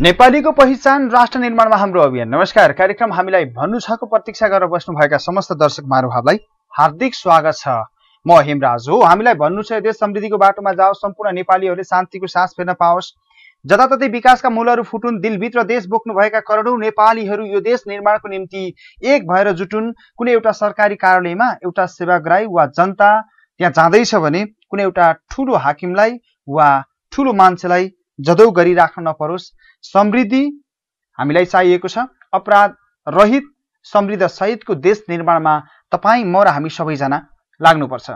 नेपालीको पहिचान राष्ट्र निर्माणमा हाम्रो अभियान। नमस्कार कार्यक्रम हामीलाई भन्नु छको प्रतीक्षा गरेर बस्नुभएका समस्त दर्शक महानुभावलाई हार्दिक स्वागत छ। म हेमराज हो हामीलाई भन्नु छ देश समृद्धिको बाटोमा जाओस् सम्पूर्ण नेपालीहरूले शान्तिको सास फेर्न पाओस्। जताततै विकासका मूलहरू फुटुन् दिलभित्र देश बोक्नुभएका करोडौँ नेपालीहरू यो देश निर्माणको निम्ति एक भएर जुटुन्। कुनै एउटा सरकारी कार्यालयमा एउटा सेवाग्राही वा जनता त्यहाँ जाँदैछ भने कुनै एउटा ठुलो हाकिमलाई वा ठुलो मान्छेलाई जदौ गरिराख्न नपरोस्। समृद्धि हामीलाई चाहिएको छ। अपराध रहित समृद्ध सहितको देश निर्माणमा तपाईँ म र हामी सबैजना लाग्नुपर्छ।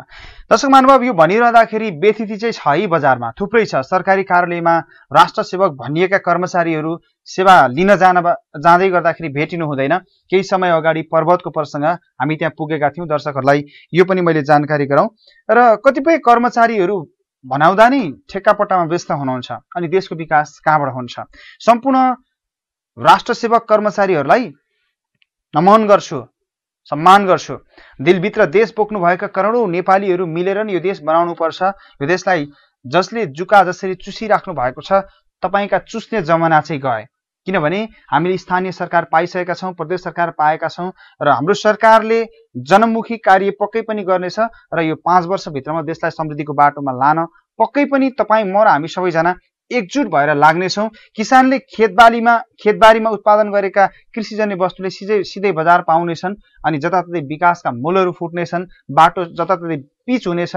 दर्शक महानुभाव यो भनिरहँदाखेरि व्यथिति चाहिँ छ है बजारमा। थुप्रै छ। सरकारी कार्यालयमा राष्ट्र सेवक भनिएका कर्मचारीहरू सेवा लिन जान जाँदै गर्दाखेरि भेटिनु हुँदैन। केही समय अगाडि पर्वतको प्रसङ्ग हामी त्यहाँ पुगेका थियौँ। दर्शकहरूलाई यो पनि मैले जानकारी गराउँ र कतिपय कर्मचारीहरू भनाउँदा नै ठेक्कापट्टामा व्यस्त हुनुहुन्छ अनि देशको विकास कहाँबाट हुन्छ? सम्पूर्ण राष्ट्र सेवक कर्मचारीहरूलाई नमन गर्छु सम्मान गर्छु। दिलभित्र देश बोक्नुभएका करोडौँ नेपालीहरू मिलेर यो देश बनाउनु पर्छ यो देशलाई जसले जुका जसरी चुसिराख्नु भएको छ तपाईँका चुस्ने जमाना चाहिँ गए। किनभने हामीले स्थानीय सरकार पाइसकेका छौँ प्रदेश सरकार पाएका छौँ र हाम्रो सरकारले जनमुखी कार्य पक्कै पनि गर्नेछ र यो पाँच वर्षभित्रमा देशलाई समृद्धिको बाटोमा लान पक्कै पनि तपाईँ म र हामी सबैजना एकजुट भएर लाग्नेछौँ। किसानले खेतबालीमा खेतबारीमा उत्पादन गरेका कृषिजन्य वस्तुले सिधै सिधै बजार पाउनेछन् अनि जताततै विकासका मूलहरू फुट्नेछन् बाटो जताततै पिच हुनेछ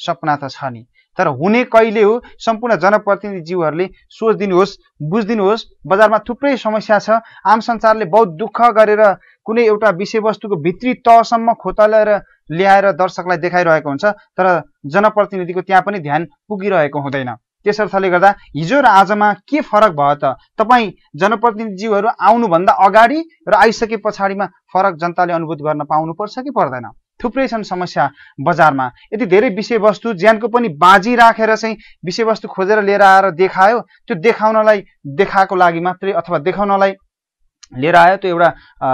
सपना त छ नि। तर हुने कहिले हो? सम्पूर्ण जनप्रतिनिधिज्यूहरूले सोचिदिनुहोस् बुझिदिनुहोस् बजारमा थुप्रै समस्या छ। आम संसारले बहुत दुःख गरेर कुनै एउटा विषयवस्तुको भित्री तहसम्म खोतलेर ल्याएर दर्शकलाई देखाइरहेको हुन्छ तर जनप्रतिनिधिको त्यहाँ पनि ध्यान पुगिरहेको हुँदैन। त्यसर्थले गर्दा हिजो र आजमा के फरक भयो त? तपाईँ जनप्रतिनिधिज्यूहरू आउनुभन्दा अगाडि र आइसके पछाडिमा फरक जनताले अनुभूत गर्न पाउनुपर्छ कि पर्दैन? थुप्रै छन् समस्या बजारमा। यति धेरै विषयवस्तु ज्यानको पनि बाजी राखेर चाहिँ विषयवस्तु खोजेर लिएर आएर देखायो त्यो देखाउनलाई देखाएको लागि मात्रै अथवा देखाउनलाई लिएर आयो त्यो एउटा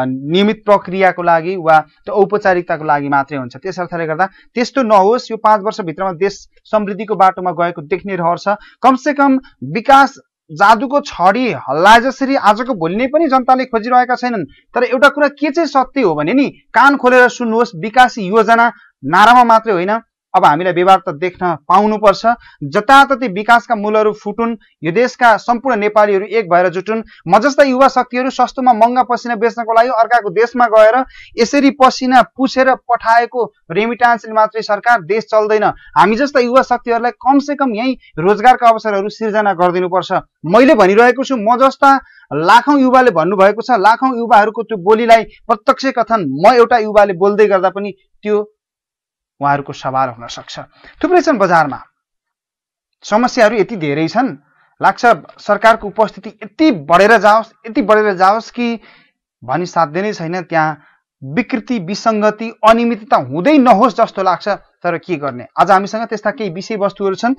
नियमित प्रक्रियाको लागि वा त्यो औपचारिकताको लागि मात्रै हुन्छ। त्यस अर्थले गर्दा त्यस्तो नहोस् यो पाँच वर्षभित्रमा देश समृद्धिको बाटोमा गएको देख्ने रहर छ। कमसेकम विकास जादुको छडी हल्लाए जसरी आजको भोलि नै पनि जनताले खोजिरहेका छैनन् तर एउटा कुरा के चाहिँ सत्य हो भने नि कान खोलेर सुन्नुहोस् विकास योजना नारामा मात्रै होइन। अब हामीलाई व्यवहार त देख्न पाउनुपर्छ। जताततै विकासका मूलहरू फुटुन् यो देशका सम्पूर्ण नेपालीहरू एक भएर जुटुन्। म जस्ता युवा शक्तिहरू सस्तोमा महँगा पसिना बेच्नको लागि अर्काको देशमा गएर यसरी पसिना पुछेर पठाएको रेमिटान्सले मात्रै सरकार देश चल्दैन। हामी जस्ता युवा शक्तिहरूलाई कमसेकम यहीँ रोजगारका अवसरहरू सिर्जना गरिदिनुपर्छ। मैले भनिरहेको छु म जस्ता लाखौँ युवाले भन्नुभएको छ लाखौँ युवाहरूको त्यो बोलीलाई प्रत्यक्ष कथन म एउटा युवाले बोल्दै गर्दा पनि त्यो उहाँहरूको सवाल हुन सक्छ। थुप्रै छन् बजारमा। समस्याहरू यति धेरै छन्। लाग्छ सरकारको उपस्थिति यति बढेर जाओस् यति बढेर जाओस् कि भनी साध्य नै छैन त्यहाँ विकृति विसङ्गति अनियमितता हुँदै नहोस् जस्तो लाग्छ तर के गर्ने? आज हामीसँग त्यस्ता केही विषयवस्तुहरू छन्।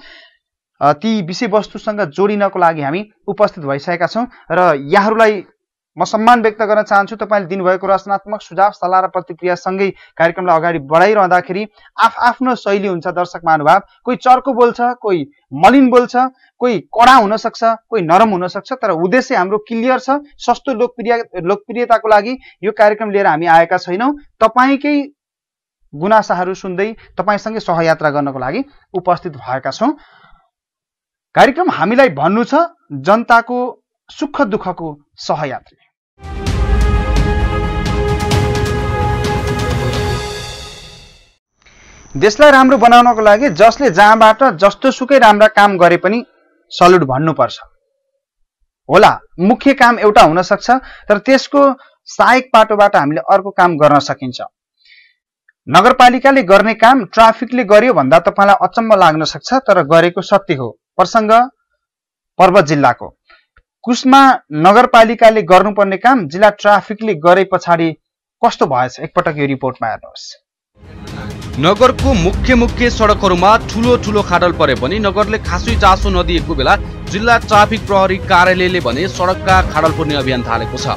ती विषयवस्तुसँग जोडिनको लागि हामी उपस्थित भइसकेका छौँ र यहाँहरूलाई म सम्मान व्यक्त गर्न चाहन्छु तपाईँले दिनुभएको रचनात्मक सुझाव सल्लाह र प्रतिक्रियासँगै कार्यक्रमलाई अगाडि बढाइरहँदाखेरि आफ आफ्नो शैली हुन्छ दर्शक महानुभाव। कोही चर्को बोल्छ कोही मलिन बोल्छ कोही कडा हुनसक्छ कोही नरम हुनसक्छ तर उद्देश्य हाम्रो क्लियर छ सस्तो लोकप्रिय लोकप्रियताको लागि यो कार्यक्रम लिएर हामी आएका छैनौँ। तपाईँकै गुनासाहरू सुन्दै तपाईँसँगै सहयात्रा गर्नको लागि उपस्थित भएका छौँ। कार्यक्रम हामीलाई भन्नु छ जनताको सुख दुःखको सहयात्री। देशलाई राम्रो बनाउनको लागि जसले जहाँबाट जस्तो सुकै राम्रा काम गरे पनि सल्युट भन्नुपर्छ। होला मुख्य काम एउटा हुनसक्छ तर त्यसको सहायक पाटोबाट हामीले अर्को काम गर्न सकिन्छ। नगरपालिकाले गर्ने काम ट्राफिकले गर्यो भन्दा तपाईँलाई अचम्म लाग्न सक्छ तर गरेको सत्य हो। प्रसङ्ग पर्वत जिल्लाको। कुसमा नगरपालिकाले गर्नुपर्ने काम जिल्ला ट्राफिकले गरे पछाडि कस्तो भएछ? एकपटक यो रिपोर्टमा हेर्नुहोस्। नगरको मुख्य मुख्य सडकहरूमा ठुलो ठुलो खाडल परे पनि नगरले खासै चासो नदिएको बेला जिल्ला ट्राफिक प्रहरी कार्यालयले भने सडकका खाडल पूर्ने अभियान थालेको छ।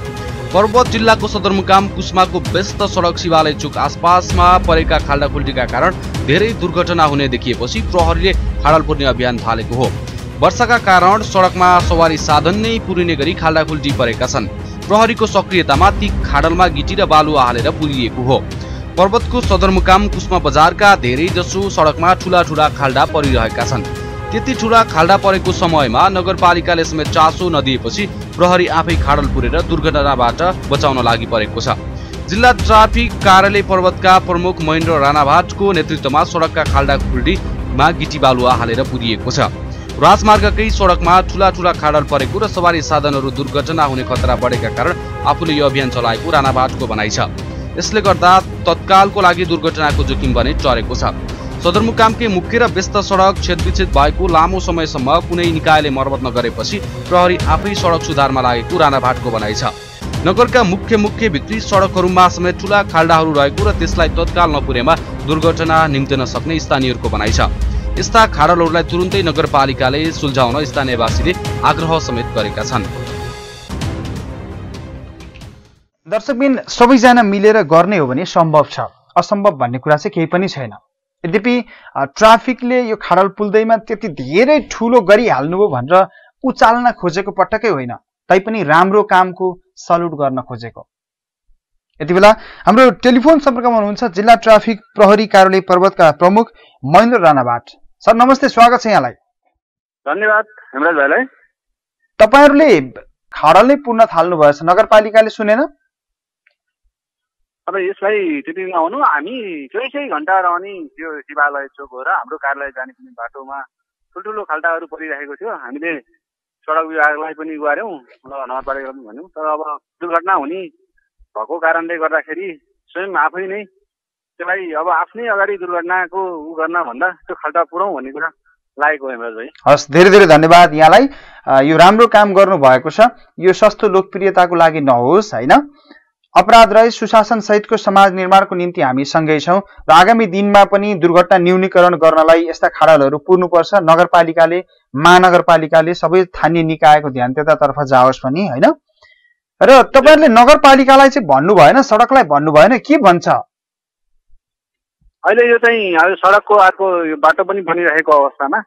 पर्वत जिल्लाको सदरमुकाम कुस्माको व्यस्त सडक शिवालय चुक आसपासमा परेका खाल्डाखुल्टीका कारण धेरै दुर्घटना हुने देखिएपछि प्रहरीले खाडल पूर्ने अभियान थालेको हो। वर्षाका कारण सडकमा सवारी साधन नै पुरिने गरी खाल्डाखुल्टी परेका छन्। प्रहरीको सक्रियतामा ती खाडलमा गिटी र बालुवा हालेर पुरिएको हो। पर्वतको सदरमुकाम कुष्मा बजारका धेरै जसो सडकमा ठुला ठुला खाल्डा परिरहेका छन्। त्यति ठुला खाल्डा परेको समयमा नगरपालिकाले समेत चासो नदिएपछि प्रहरी आफै खाडल पुरेर दुर्घटनाबाट बचाउन लागि परेको छ। जिल्ला ट्राफिक कार्यालय पर्वतका प्रमुख महेन्द्र राणाभाटको नेतृत्वमा सडकका खाल्डा खुल्डीमा गिटी बालुवा हालेर पुरिएको छ। राजमार्गकै सडकमा ठुला ठुला खाडल परेको र सवारी साधनहरू दुर्घटना हुने खतरा बढेका कारण आफूले यो अभियान चलाएको राणाभाटको भनाइ छ। यसले गर्दा तत्कालको लागि दुर्घटनाको जोखिम भने टरेको छ। सदरमुकामकै मुख्य र व्यस्त सडक छेदविच्छेद भएको लामो समयसम्म कुनै निकायले मर्मत नगरेपछि प्रहरी आफै सडक सुधारमा लागेको राणाभाटको भनाइ छ। नगरका मुख्य मुख्य भित्री सडकहरूमा समेत ठुला खाल्डाहरू रहेको र त्यसलाई तत्काल नपुरेमा दुर्घटना निम्तिन सक्ने स्थानीयहरूको भनाइ छ। यस्ता खाडलहरूलाई तुरुन्तै नगरपालिकाले सुल्झाउन स्थानीयवासीले आग्रह समेत गरेका छन्। दर्शकबिन सबैजना मिलेर गर्ने हो भने सम्भव छ। असम्भव भन्ने कुरा चाहिँ केही पनि छैन। यद्यपि ट्राफिकले यो खाडल पुल्दैमा त्यति धेरै ठुलो गरिहाल्नुभयो भनेर उचाल्न खोजेको पटक्कै होइन। तैपनि राम्रो कामको सल्युट गर्न खोजेको। यति बेला हाम्रो टेलिफोन सम्पर्कमा हुनुहुन्छ जिल्ला ट्राफिक प्रहरी कार्यालय पर्वतका प्रमुख महेन्द्र राणाबाट सर नमस्ते स्वागत छ यहाँलाई। धन्यवाद हेमराज भाइलाई। तपाईँहरूले खाडल नै पुर्न थाल्नु भएछ नगरपालिकाले सुनेन? अब यसलाई त्यति नहुनु हामी चौबिसै घन्टा रहने त्यो शिवालय चोक हो र हाम्रो कार्यालय जाने पनि बाटोमा ठुल्ठुलो खाल्टाहरू परिरहेको थियो। हामीले सडक विभागलाई पनि गऱ्यौँ र नगरपालिका पनि भन्यौँ। तर अब दुर्घटना हुने भएको कारणले गर्दाखेरि स्वयं आफै नै त्यसलाई अब आफ्नै अगाडि दुर्घटनाको उ गर्न भन्दा त्यो खाल्टा पुऱ्याउँ भन्ने कुरा हस् धेरै धेरै धन्यवाद यहाँलाई। यो राम्रो काम गर्नु भएको छ। यो सस्तो लोकप्रियताको लागि नहोस् होइन? अपराध रहित सुशासन सहितको समाज निर्माणको निम्ति हामी सँगै छौँ र आगामी दिनमा पनि दुर्घटना न्यूनीकरण गर्नलाई यस्ता खाडलहरू पुर्नुपर्छ। नगरपालिकाले महानगरपालिकाले सबै स्थानीय निकायको ध्यान त्यतातर्फ जाओस् पनि होइन? र तपाईँहरूले नगरपालिकालाई चाहिँ भन्नु भएन सडकलाई भन्नु भएन के भन्छ? अहिले यो चाहिँ अब सडकको अर्को यो बाटो पनि बनिरहेको अवस्थामा।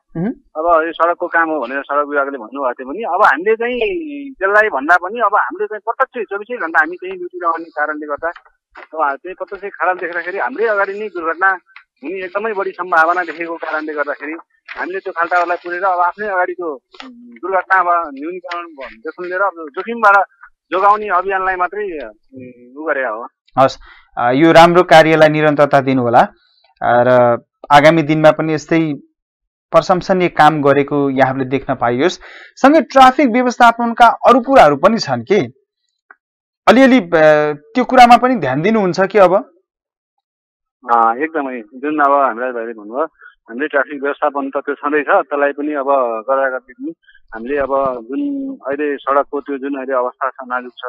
अब यो सडकको काम हो भनेर सडक विभागले भन्नुभएको थियो भने अब हामीले चाहिँ त्यसलाई भन्दा पनि अब हामीले चाहिँ प्रत्यक्ष चौबिसै घन्टा हामी त्यहीँ ड्युटी रहने कारणले गर्दा अब त्यही प्रत्यक्ष खाडल देख्दाखेरि हाम्रै अगाडि नै दुर्घटना हुने एकदमै बढी सम्भावना देखेको कारणले गर्दाखेरि हामीले त्यो खाल्टाहरूलाई पुरेर अब आफ्नै अगाडिको दुर्घटना अब न्यूनीकरणदेखि लिएर अब जोखिमबाट जोगाउने अभियानलाई मात्रै उ गरे हो। हस्। यो राम्रो कार्यलाई निरन्तरता दिनुहोला। र आगामी दिनमा पनि यस्तै प्रशंसनीय काम गरेको यहाँहरूले देख्न पाइयोस्। सँगै ट्राफिक व्यवस्थापनका अरू कुराहरू पनि छन् कि? अलिअलि त्यो कुरामा पनि ध्यान दिनुहुन्छ कि अब? एकदमै। जुन अब हामीलाई भाइले भन्नुभयो हामीले ट्राफिक व्यवस्थापन त त्यो छँदैछ त्यसलाई पनि अब गर्दा गर्दै हामीले अब जुन अहिले सडकको त्यो जुन अहिले अवस्था छ नाजुक छ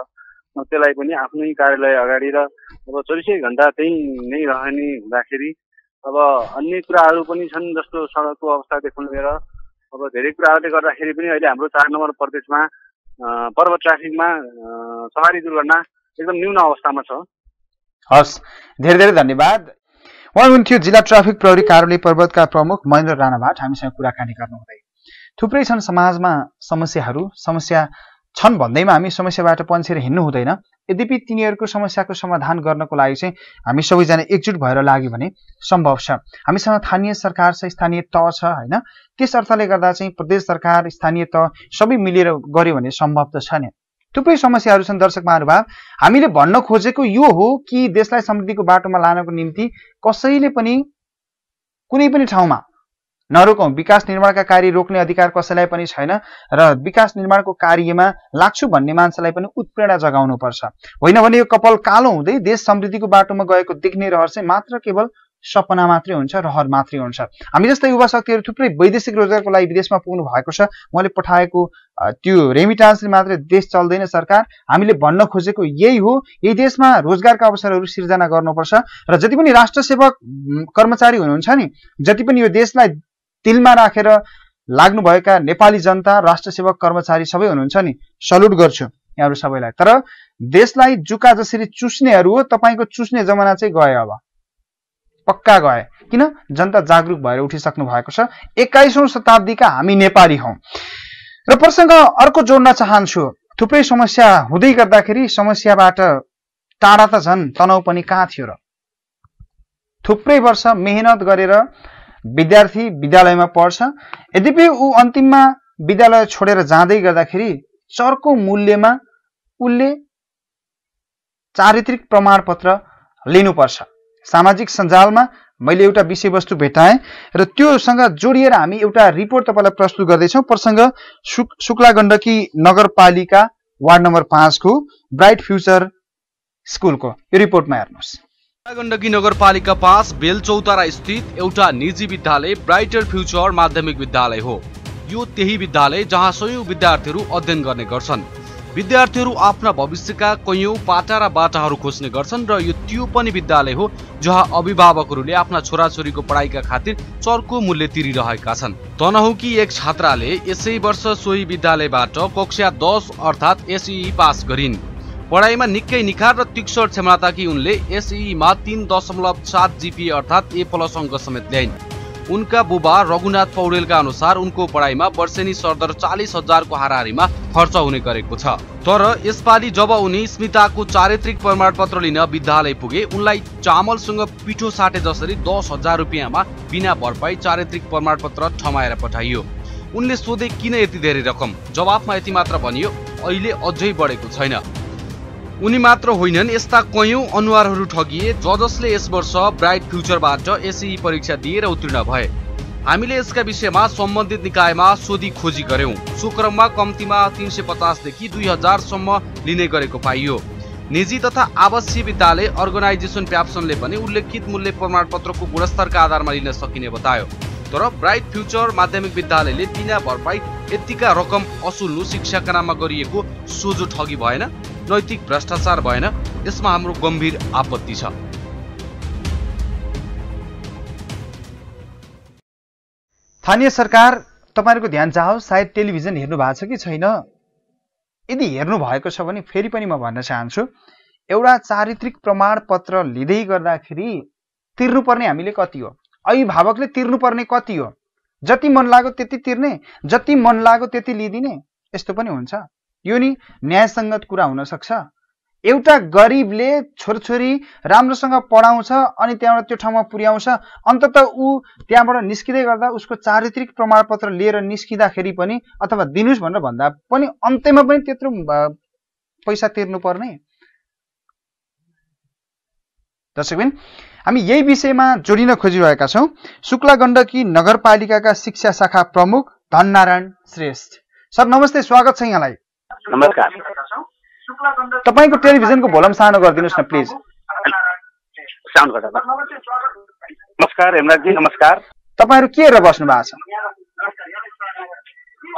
त्यसलाई पनि आफ्नै कार्यालय अगाडि र अब चौबिसै घन्टा त्यहीँ नै रहने हुँदाखेरि अब अन्य कुराहरू पनि छन् जस्तो सडकको अवस्थादेखि लिएर अब धेरै कुराहरूले गर्दाखेरि पनि अहिले हाम्रो चार नम्बर प्रदेशमा पर्वत ट्राफिकमा सवारी दुर्घटना एकदम न्यून अवस्थामा छ। हस् धेरै धेरै धन्यवाद। उहाँ हुनुहुन्थ्यो जिल्ला ट्राफिक प्रहरी कार्यालय पर्वतका प्रमुख महेन्द्र राणाभाट। हामीसँग कुराकानी गर्नुहुँदै। थुप्रै छन् समाजमा समस्याहरू। समस्या छन् भन्दैमा हामी समस्याबाट पन्छेर हिँड्नु हुँदैन। यद्यपि तिनीहरूको समस्याको समाधान गर्नको लागि चाहिँ हामी सबैजना एकजुट भएर लाग्यो भने सम्भव छ। हामीसँग स्थानीय सरकार छ स्थानीय तह छ होइन? त्यस अर्थले गर्दा चाहिँ प्रदेश सरकार स्थानीय तह सबै मिलेर गऱ्यो भने सम्भव त छ नि। थुप्रै समस्याहरू छन् दर्शक महानुभाव। हामीले भन्न खोजेको यो हो कि देशलाई समृद्धिको बाटोमा लानको निम्ति कसैले पनि कुनै पनि ठाउँमा नरोकौँ। विकास निर्माणका कार्य रोक्ने अधिकार कसैलाई पनि छैन र विकास निर्माणको कार्यमा लाग्छु भन्ने मान्छेलाई पनि उत्प्रेरणा जगाउनुपर्छ। होइन भने यो कपाल कालो हुँदै देश समृद्धिको बाटोमा गएको देख्ने रहर चाहिँ मात्र केवल सपना मात्रै हुन्छ रहर मात्रै हुन्छ। हामी जस्तै युवा शक्तिहरू थुप्रै वैदेशिक रोजगारको लागि विदेशमा पुग्नु भएको छ। उहाँले पठाएको त्यो रेमिटान्सले मात्रै देश चल्दैन सरकार। हामीले भन्न खोजेको यही हो यही देशमा रोजगारका अवसरहरू सिर्जना गर्नुपर्छ। र जति पनि राष्ट्र सेवक कर्मचारी हुनुहुन्छ नि जति पनि यो देशलाई तिलमा राखेर लाग्नुभएका नेपाली जनता राष्ट्र सेवक कर्मचारी सबै हुनुहुन्छ नि? सल्युट गर्छु यहाँहरू सबैलाई। तर देशलाई जुका जसरी चुस्नेहरू हो तपाईँको चुस्ने जमाना चाहिँ गयो अब। पक्का गए। किन? जनता जागरुक भएर उठिसक्नु भएको छ। एक्काइसौँ शताब्दीका हामी नेपाली हौँ। र प्रसङ्ग अर्को जोड्न चाहन्छु। थुप्रै समस्या हुँदै गर्दाखेरि समस्याबाट टाढा त झन् तनाउ पनि कहाँ थियो र? थुप्रै वर्ष मेहनत गरेर विद्यार्थी विद्यालयमा पढ्छ। यद्यपि ऊ अन्तिममा विद्यालय छोडेर जाँदै गर्दाखेरि चर्को मूल्यमा उसले चारित्रिक प्रमाणपत्र लिनुपर्छ। सामाजिक सञ्जालमा मैले एउटा विषयवस्तु भेटाएँ र त्योसँग जोडिएर हामी एउटा रिपोर्ट तपाईँलाई प्रस्तुत गर्दैछौँ। प्रसङ्ग शुक शुक्ला गण्डकी नगरपालिका वार्ड नम्बर पाँचको ब्राइट फ्युचर स्कुलको यो रिपोर्टमा हेर्नुहोस्। गण्डकी नगरपालिका पाँच बेलचौतारा स्थित एउटा निजी विद्यालय ब्राइटर फ्युचर माध्यमिक विद्यालय हो। यो त्यही विद्यालय जहाँ सयौं विद्यार्थीहरू अध्ययन गर्ने गर्छन्। विद्यार्थीहरू आफ्ना भविष्यका कैयौं पाटा र बाटाहरू खोज्ने गर्छन् र यो त्यो पनि विद्यालय हो जहाँ अभिभावकहरूले आफ्ना छोराछोरीको पढाइका खातिर चर्को मूल्य तिरिरहेका छन्। तनहुकी एक छात्राले यसै वर्ष सोही विद्यालयबाट कक्षा दस अर्थात् एसई पास गरिन्। पढाइमा निकै निखार र तीक्ष्ण क्षमताकी उनले एसईमा तीन दशमलव सात जिपी अर्थात् ए प्लस अङ्क समेत ल्याइन्। उनका बुबा रघुनाथ पौडेलका अनुसार उनको पढाइमा वर्षेनी सरदर चालिस हजारको हाराहारीमा खर्च हुने गरेको छ। तर यसपालि जब उनी स्मिताको चारित्रिक प्रमाणपत्र लिन विद्यालय पुगे उनलाई चामलसँग पिठो साटे जसरी दस हजार रुपियाँमा बिना भरपाई चारित्रिक प्रमाणपत्र ठमाएर पठाइयो। उनले सोधे किन यति धेरै रकम? जवाफमा यति मात्र भनियो अहिले अझै बढेको छैन। उनी मात्र होइनन् यस्ता कैयौं अनुहारहरू ठगिए ज जसले यस वर्ष ब्राइट फ्युचरबाट एसई परीक्षा दिएर उत्तीर्ण भए। हामीले यसका विषयमा सम्बन्धित निकायमा सोधी खोजी गर्यौं। सो क्रममा कम्तीमा तिन सय पचासदेखि दुई हजारसम्म लिने गरेको पाइयो। निजी तथा आवासीय विद्यालय अर्गनाइजेसन प्याप्सनले पनि उल्लेखित मूल्य प्रमाणपत्रको गुणस्तरका आधारमा लिन सकिने बतायो। तर ब्राइट फ्युचर माध्यमिक विद्यालयले बिना भरपाई यतिका रकम असुल्नु शिक्षाका नाममा गरिएको सोझो ठगी भएन। नैतिक भ्रष्टाचार भएन यसमा हाम्रो गम्भीर आपत्ति छ। स्थानीय सरकार तपाईँहरूको ध्यान चाहोस् सायद टेलिभिजन हेर्नु भएको छ कि छैन? यदि हेर्नु भएको छ भने फेरि पनि म भन्न चाहन्छु एउटा चारित्रिक प्रमाणपत्र लिँदै गर्दाखेरि तिर्नुपर्ने हामीले कति हो? अभिभावकले तिर्नुपर्ने कति हो? जति मन लाग्यो त्यति तिर्ने जति मन लाग्यो त्यति लिइदिने यस्तो पनि हुन्छ। यो नि न्यायसङ्गत कुरा हुनसक्छ एउटा गरिबले छोरछोरी राम्रोसँग पढाउँछ अनि त्यहाँबाट त्यो ठाउँमा पुर्याउँछ अन्तत ऊ त्यहाँबाट निस्किँदै गर्दा उसको चारित्रिक प्रमाणपत्र लिएर निस्किँदाखेरि पनि अथवा दिनुहोस् भनेर भन्दा पनि अन्त्यमा पनि त्यत्रो पैसा तिर्नुपर्ने दर्शकबिन हामी यही विषयमा जोडिन खोजिरहेका छौँ। शुक्ला गण्डकी नगरपालिकाका शिक्षा शाखा प्रमुख धननारायण श्रेष्ठ। सर नमस्ते स्वागत छ यहाँलाई। नमस्कार। तपाईँको टेलिभिजनको भोलम सानो गरिदिनुहोस् न प्लिज। नमस्कार हेमराजजी नमस्कार। तपाईँहरू के हेरेर बस्नु भएको छ?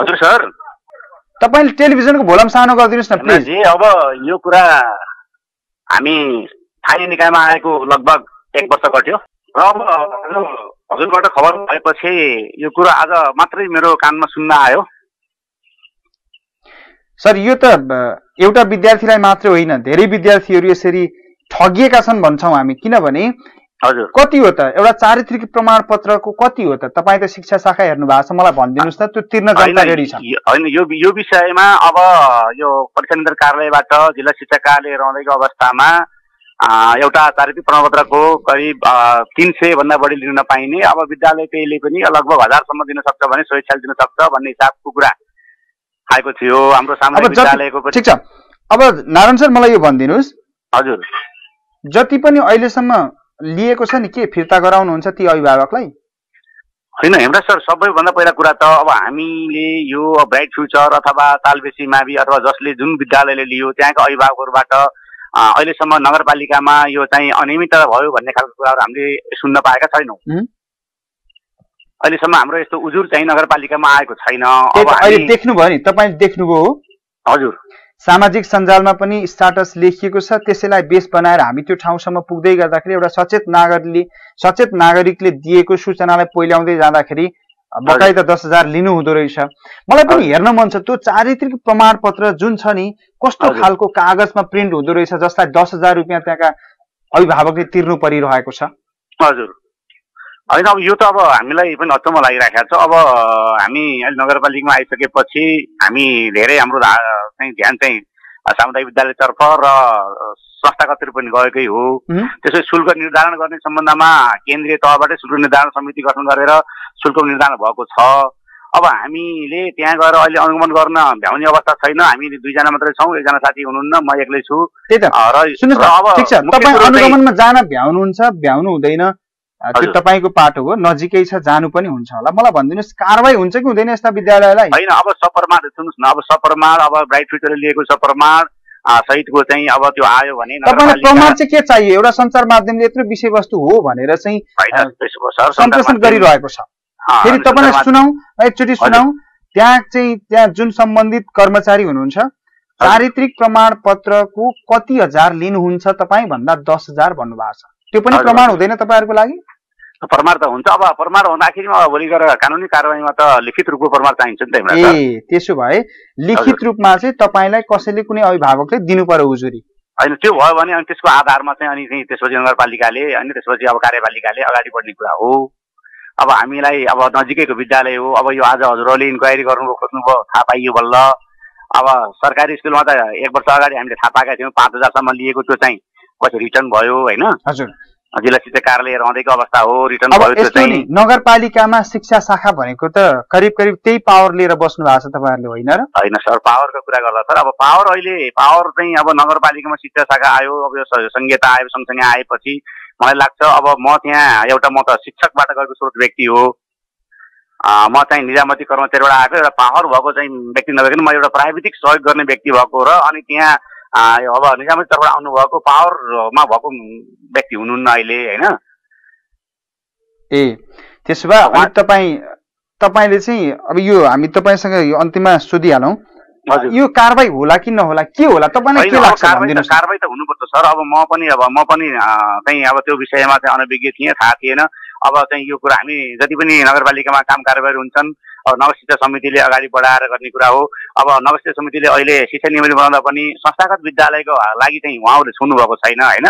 हजुर सर। तपाईँले टेलिभिजनको भोलम सानो गरिदिनुहोस् न प्लिज। अब यो कुरा हामी स्थानीय निकायमा आएको लगभग एक वर्ष घट्यो र अब हजुरबाट खबर भएपछि यो कुरा आज मात्रै मेरो कानमा सुन्न आयो। सर यो त एउटा विद्यार्थीलाई मात्रै होइन धेरै विद्यार्थीहरू यसरी ठगिएका छन् भन्छौँ हामी। किनभने हजुर। कति हो त एउटा चारित्रिक प्रमाणपत्रको कति हो त तपाईँ त शिक्षा शाखा हेर्नु भएको छ मलाई भनिदिनुहोस् त त्यो तिर्न जनता रेडी छ। होइन यो यो विषयमा अब यो परीक्षा नियन्त्रण कार्यालयबाट जिल्ला शिक्षा कार्यालय रहँदैको अवस्थामा एउटा चारित्रिक प्रमाणपत्रको करिब तिन सय भन्दा बढी लिन नपाइने अब विद्यालय पेले पनि लगभग हजारसम्म दिन सक्छ भने स्वेच्छा दिन सक्छ भन्ने हिसाबको कुरा आएको थियो हाम्रो विद्यालयको पनि ठिक छ। अब नारायण सर मलाई यो भनिदिनुहोस्। हजुर। जति पनि अहिलेसम्म लिएको छ नि के फिर्ता गराउनुहुन्छ ती अभिभावकलाई? होइन हेमराज सर सबैभन्दा पहिला कुरा त अब हामीले यो ब्राइट फ्युचर अथवा तालबेसी मावि अथवा जसले जुन विद्यालयले लियो त्यहाँका अभिभावकहरूबाट अहिलेसम्म नगरपालिकामा यो चाहिँ अनियमितता भयो भन्ने खालको कुराहरू हामीले सुन्न पाएका छैनौँ। अहिलेसम्म हाम्रो यस्तो उजुर चाहिँ नगरपालिकामा आएको छैन। अहिले देख्नुभयो नि तपाईँले देख्नुभयो हो। हजुर। सामाजिक सञ्जालमा पनि स्टाटस लेखिएको छ त्यसैलाई बेस बनाएर हामी त्यो ठाउँसम्म पुग्दै गर्दाखेरि एउटा सचेत नागरिकले सचेत नागरिकले दिएको सूचनालाई पहिल्याउँदै जाँदाखेरि बकाइ त दस हजार लिनु हुँदो रहेछ। मलाई पनि हेर्न मन छ त्यो चारित्रिक प्रमाणपत्र जुन छ नि कस्तो। खालको कागजमा प्रिन्ट हुँदो रहेछ जसलाई दस हजार रुपियाँ त्यहाँका अभिभावकले तिर्नु परिरहेको छ। हजुर। होइन अब यो त अब हामीलाई पनि अचम्म लागिराखेको छ। अब हामी अहिले नगरपालिकामा आइसकेपछि हामी धेरै हाम्रो चाहिँ ध्यान चाहिँ सामुदायिक विद्यालयतर्फ र संस्थागततिर पनि गएकै हो। त्यसै शुल्क निर्धारण गर्ने सम्बन्धमा केन्द्रीय तहबाटै शुल्क निर्धारण समिति गठन गरेर शुल्क निर्धारण भएको छ। अब हामीले त्यहाँ गएर अहिले अनुगमन गर्न भ्याउने अवस्था छैन। हामी दुईजना मात्रै छौँ एकजना साथी हुनुहुन्न म एक्लै छु। त्यही त। अनुगमनमा जान भ्याउनुहुन्छ भ्याउनु हुँदैन। त्यो। तपाईँको पाटो हो नजिकै छ जानु पनि हुन्छ होला। मलाई भनिदिनुहोस् कारवाही हुन्छ कि हुँदैन यस्ता विद्यालयलाई? होइन अब सप्रमाण सुन्नुहोस् न अब सप्रमाण अब ब्राइट फ्युचरले लिएको सप्रमाण सहितको चाहिँ अब त्यो आयो भने तपाईँलाई प्रमाण चाहिँ के चाहियो? एउटा सञ्चार माध्यमले यत्रो विषयवस्तु हो भनेर चाहिँ सम्प्रेषण गरिरहेको छ। फेरि तपाईँलाई सुनाऊ एकचोटि। सुनाऊ त्यहाँ चाहिँ त्यहाँ जुन सम्बन्धित कर्मचारी हुनुहुन्छ चारित्रिक प्रमाण पत्रको कति हजार लिनुहुन्छ तपाईँ भन्दा दस हजार भन्नुभएको छ। त्यो पनि प्रमाण। हुँदैन तपाईँहरूको लागि? प्रमाण त हुन्छ। अब प्रमाण हुँदाखेरिमा अब भोलि गएर कानुनी कारवाहीमा त लिखित रूपको प्रमाण चाहिन्छ नि त। ए त्यसो भए लिखित रूपमा चाहिँ तपाईँलाई कसैले कुनै अभिभावकले दिनु पर्यो उजुरी होइन त्यो भयो भने अनि त्यसको आधारमा चाहिँ अनि चाहिँ त्यसपछि नगरपालिकाले अनि त्यसपछि अब कार्यपालिकाले अगाडि बढ्ने कुरा हो। अब हामीलाई अब नजिकैको विद्यालय हो। अब यो आज हजुरहरूले इन्क्वायरी गर्नुभयो खोज्नुभयो थाहा पाइयो बल्ल। अब सरकारी स्कुलमा त एक वर्ष अगाडि हामीले थाहा पाएका थियौँ पाँच हजारसम्म लिएको त्यो चाहिँ। पछि रिटर्न भयो होइन? हजुर। जिल्ला शिक्षा कार्यालय रहँदैको अवस्था हो रिटर्न भयो त्यो चाहिँ। नगरपालिकामा शिक्षा शाखा भनेको त करिब करिब त्यही पावर लिएर बस्नु भएको छ तपाईँहरूले होइन र? होइन सर पावरको कुरा गर्दा सर अब पावर अहिले पावर चाहिँ अब नगरपालिकामा शिक्षा शाखा आयो अब यो संहिता आयो सँगसँगै आएपछि मलाई लाग्छ अब म त्यहाँ एउटा म त शिक्षकबाट गएको स्रोत व्यक्ति हो। म चाहिँ निजामती कर्मचारीबाट आएको एउटा पावर भएको चाहिँ व्यक्ति नभइकन म एउटा प्राविधिक सहयोग गर्ने व्यक्ति भएको र अनि त्यहाँ अब निजामती तर्फबाट आउनुभएको पावरमा भएको व्यक्ति हुनुहुन्न अहिले होइन? ए त्यसो भए अनि तपाईँ तपाईँले चाहिँ अब यो हामी तपाईँसँग यो अन्तिममा सोधिहालौँ। यो कारवाही होला कि नहोला के होला? तपाईँलाई के लाग्छ कारवाही त हुनुपर्छ सर। अब म पनि अब म पनि चाहिँ अब त्यो विषयमा चाहिँ अनभिज्ञ थिएँ थाहा थिएन। अब चाहिँ यो कुरा हामी जति पनि नगरपालिकामा काम कारबाही हुन्छन् अब नगर शिक्षा समितिले अगाडि बढाएर गर्ने कुरा हो। अब नगर शिक्षा समितिले अहिले शिक्षा नियमित बनाउँदा पनि संस्थागत विद्यालयको लागि चाहिँ उहाँहरूले सुन्नुभएको छैन होइन?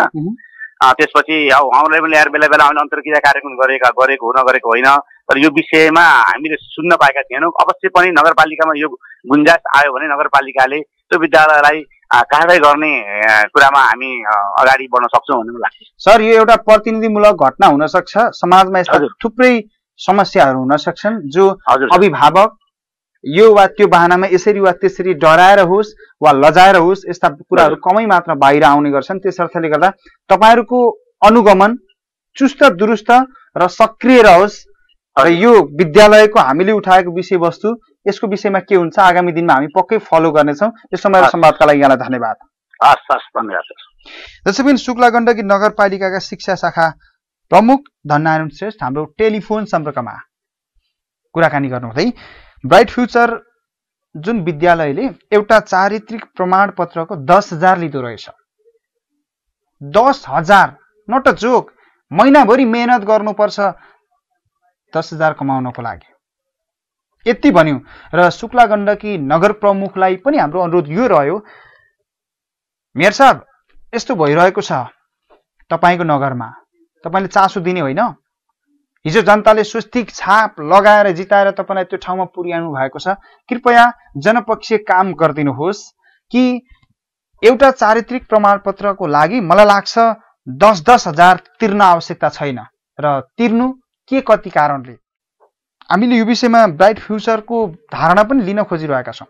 त्यसपछि अब उहाँहरूले पनि ल्याएर बेला बेला हामीले अन्तर्क्रिया कार्यक्रम गरेका गरेको हो नगरेको होइन। तर यो विषयमा हामीले सुन्न पाएका थिएनौँ। अवश्य पनि नगरपालिकामा यो गुन्जाइस आयो भने नगरपालिकाले त्यो विद्यालयलाई कारवाही गर्ने कुरामा हामी अगाडि बढ्न सक्छौँ भन्ने लाग्छ। सर यो एउटा प्रतिनिधिमूलक घटना हुन सक्छ समाजमा यस्ता। थुप्रै समस्याहरू हुन सक्छन् जो। अभिभावक यो वा त्यो बहानामा यसरी वा त्यसरी डराएर होस् वा लजाएर होस् यस्ता कुराहरू कमै मात्र बाहिर आउने गर्छन्। त्यस अर्थले गर्दा तपाईँहरूको अनुगमन चुस्त दुरुस्त र सक्रिय रहोस् र यो विद्यालयको हामीले उठाएको विषयवस्तु यसको विषयमा के हुन्छ आगामी दिनमा हामी पक्कै फलो गर्नेछौँ। यो समय र हस्। संवादका लागि यहाँलाई धन्यवाद। हस् हस् धन्यवाद। सर जसै पनि शुक्ला गण्डकी नगरपालिकाका शिक्षा शाखा प्रमुख धननारायण श्रेष्ठ हाम्रो टेलिफोन सम्पर्कमा कुराकानी गर्नुहुँदै ब्राइट फ्युचर जुन विद्यालयले एउटा चारित्रिक प्रमाणपत्रको दस हजार लिँदो रहेछ। दस हजार! Not a joke! महिनाभरि मेहनत गर्नुपर्छ। दस हजार कमाउनको लागि यति भन्यो। र शुक्ला गण्डकी नगर प्रमुखलाई पनि हाम्रो अनुरोध यो रह्यो। मेयर साहब यस्तो भइरहेको छ तपाईँको नगरमा। तपाईँले चासो दिने होइन? हिजो जनताले स्वस्तिक छाप लगाएर जिताएर तपाईँलाई त्यो ठाउँमा पुर्याउनु भएको छ। कृपया जनपक्षीय काम गरिदिनुहोस् कि एउटा चारित्रिक प्रमाणपत्रको लागि मलाई लाग्छ दस दस हजार तिर्न आवश्यकता छैन। र तिर्नु के कति कारणले? हामीले यो विषयमा ब्राइट फ्युचरको धारणा पनि लिन खोजिरहेका छौँ।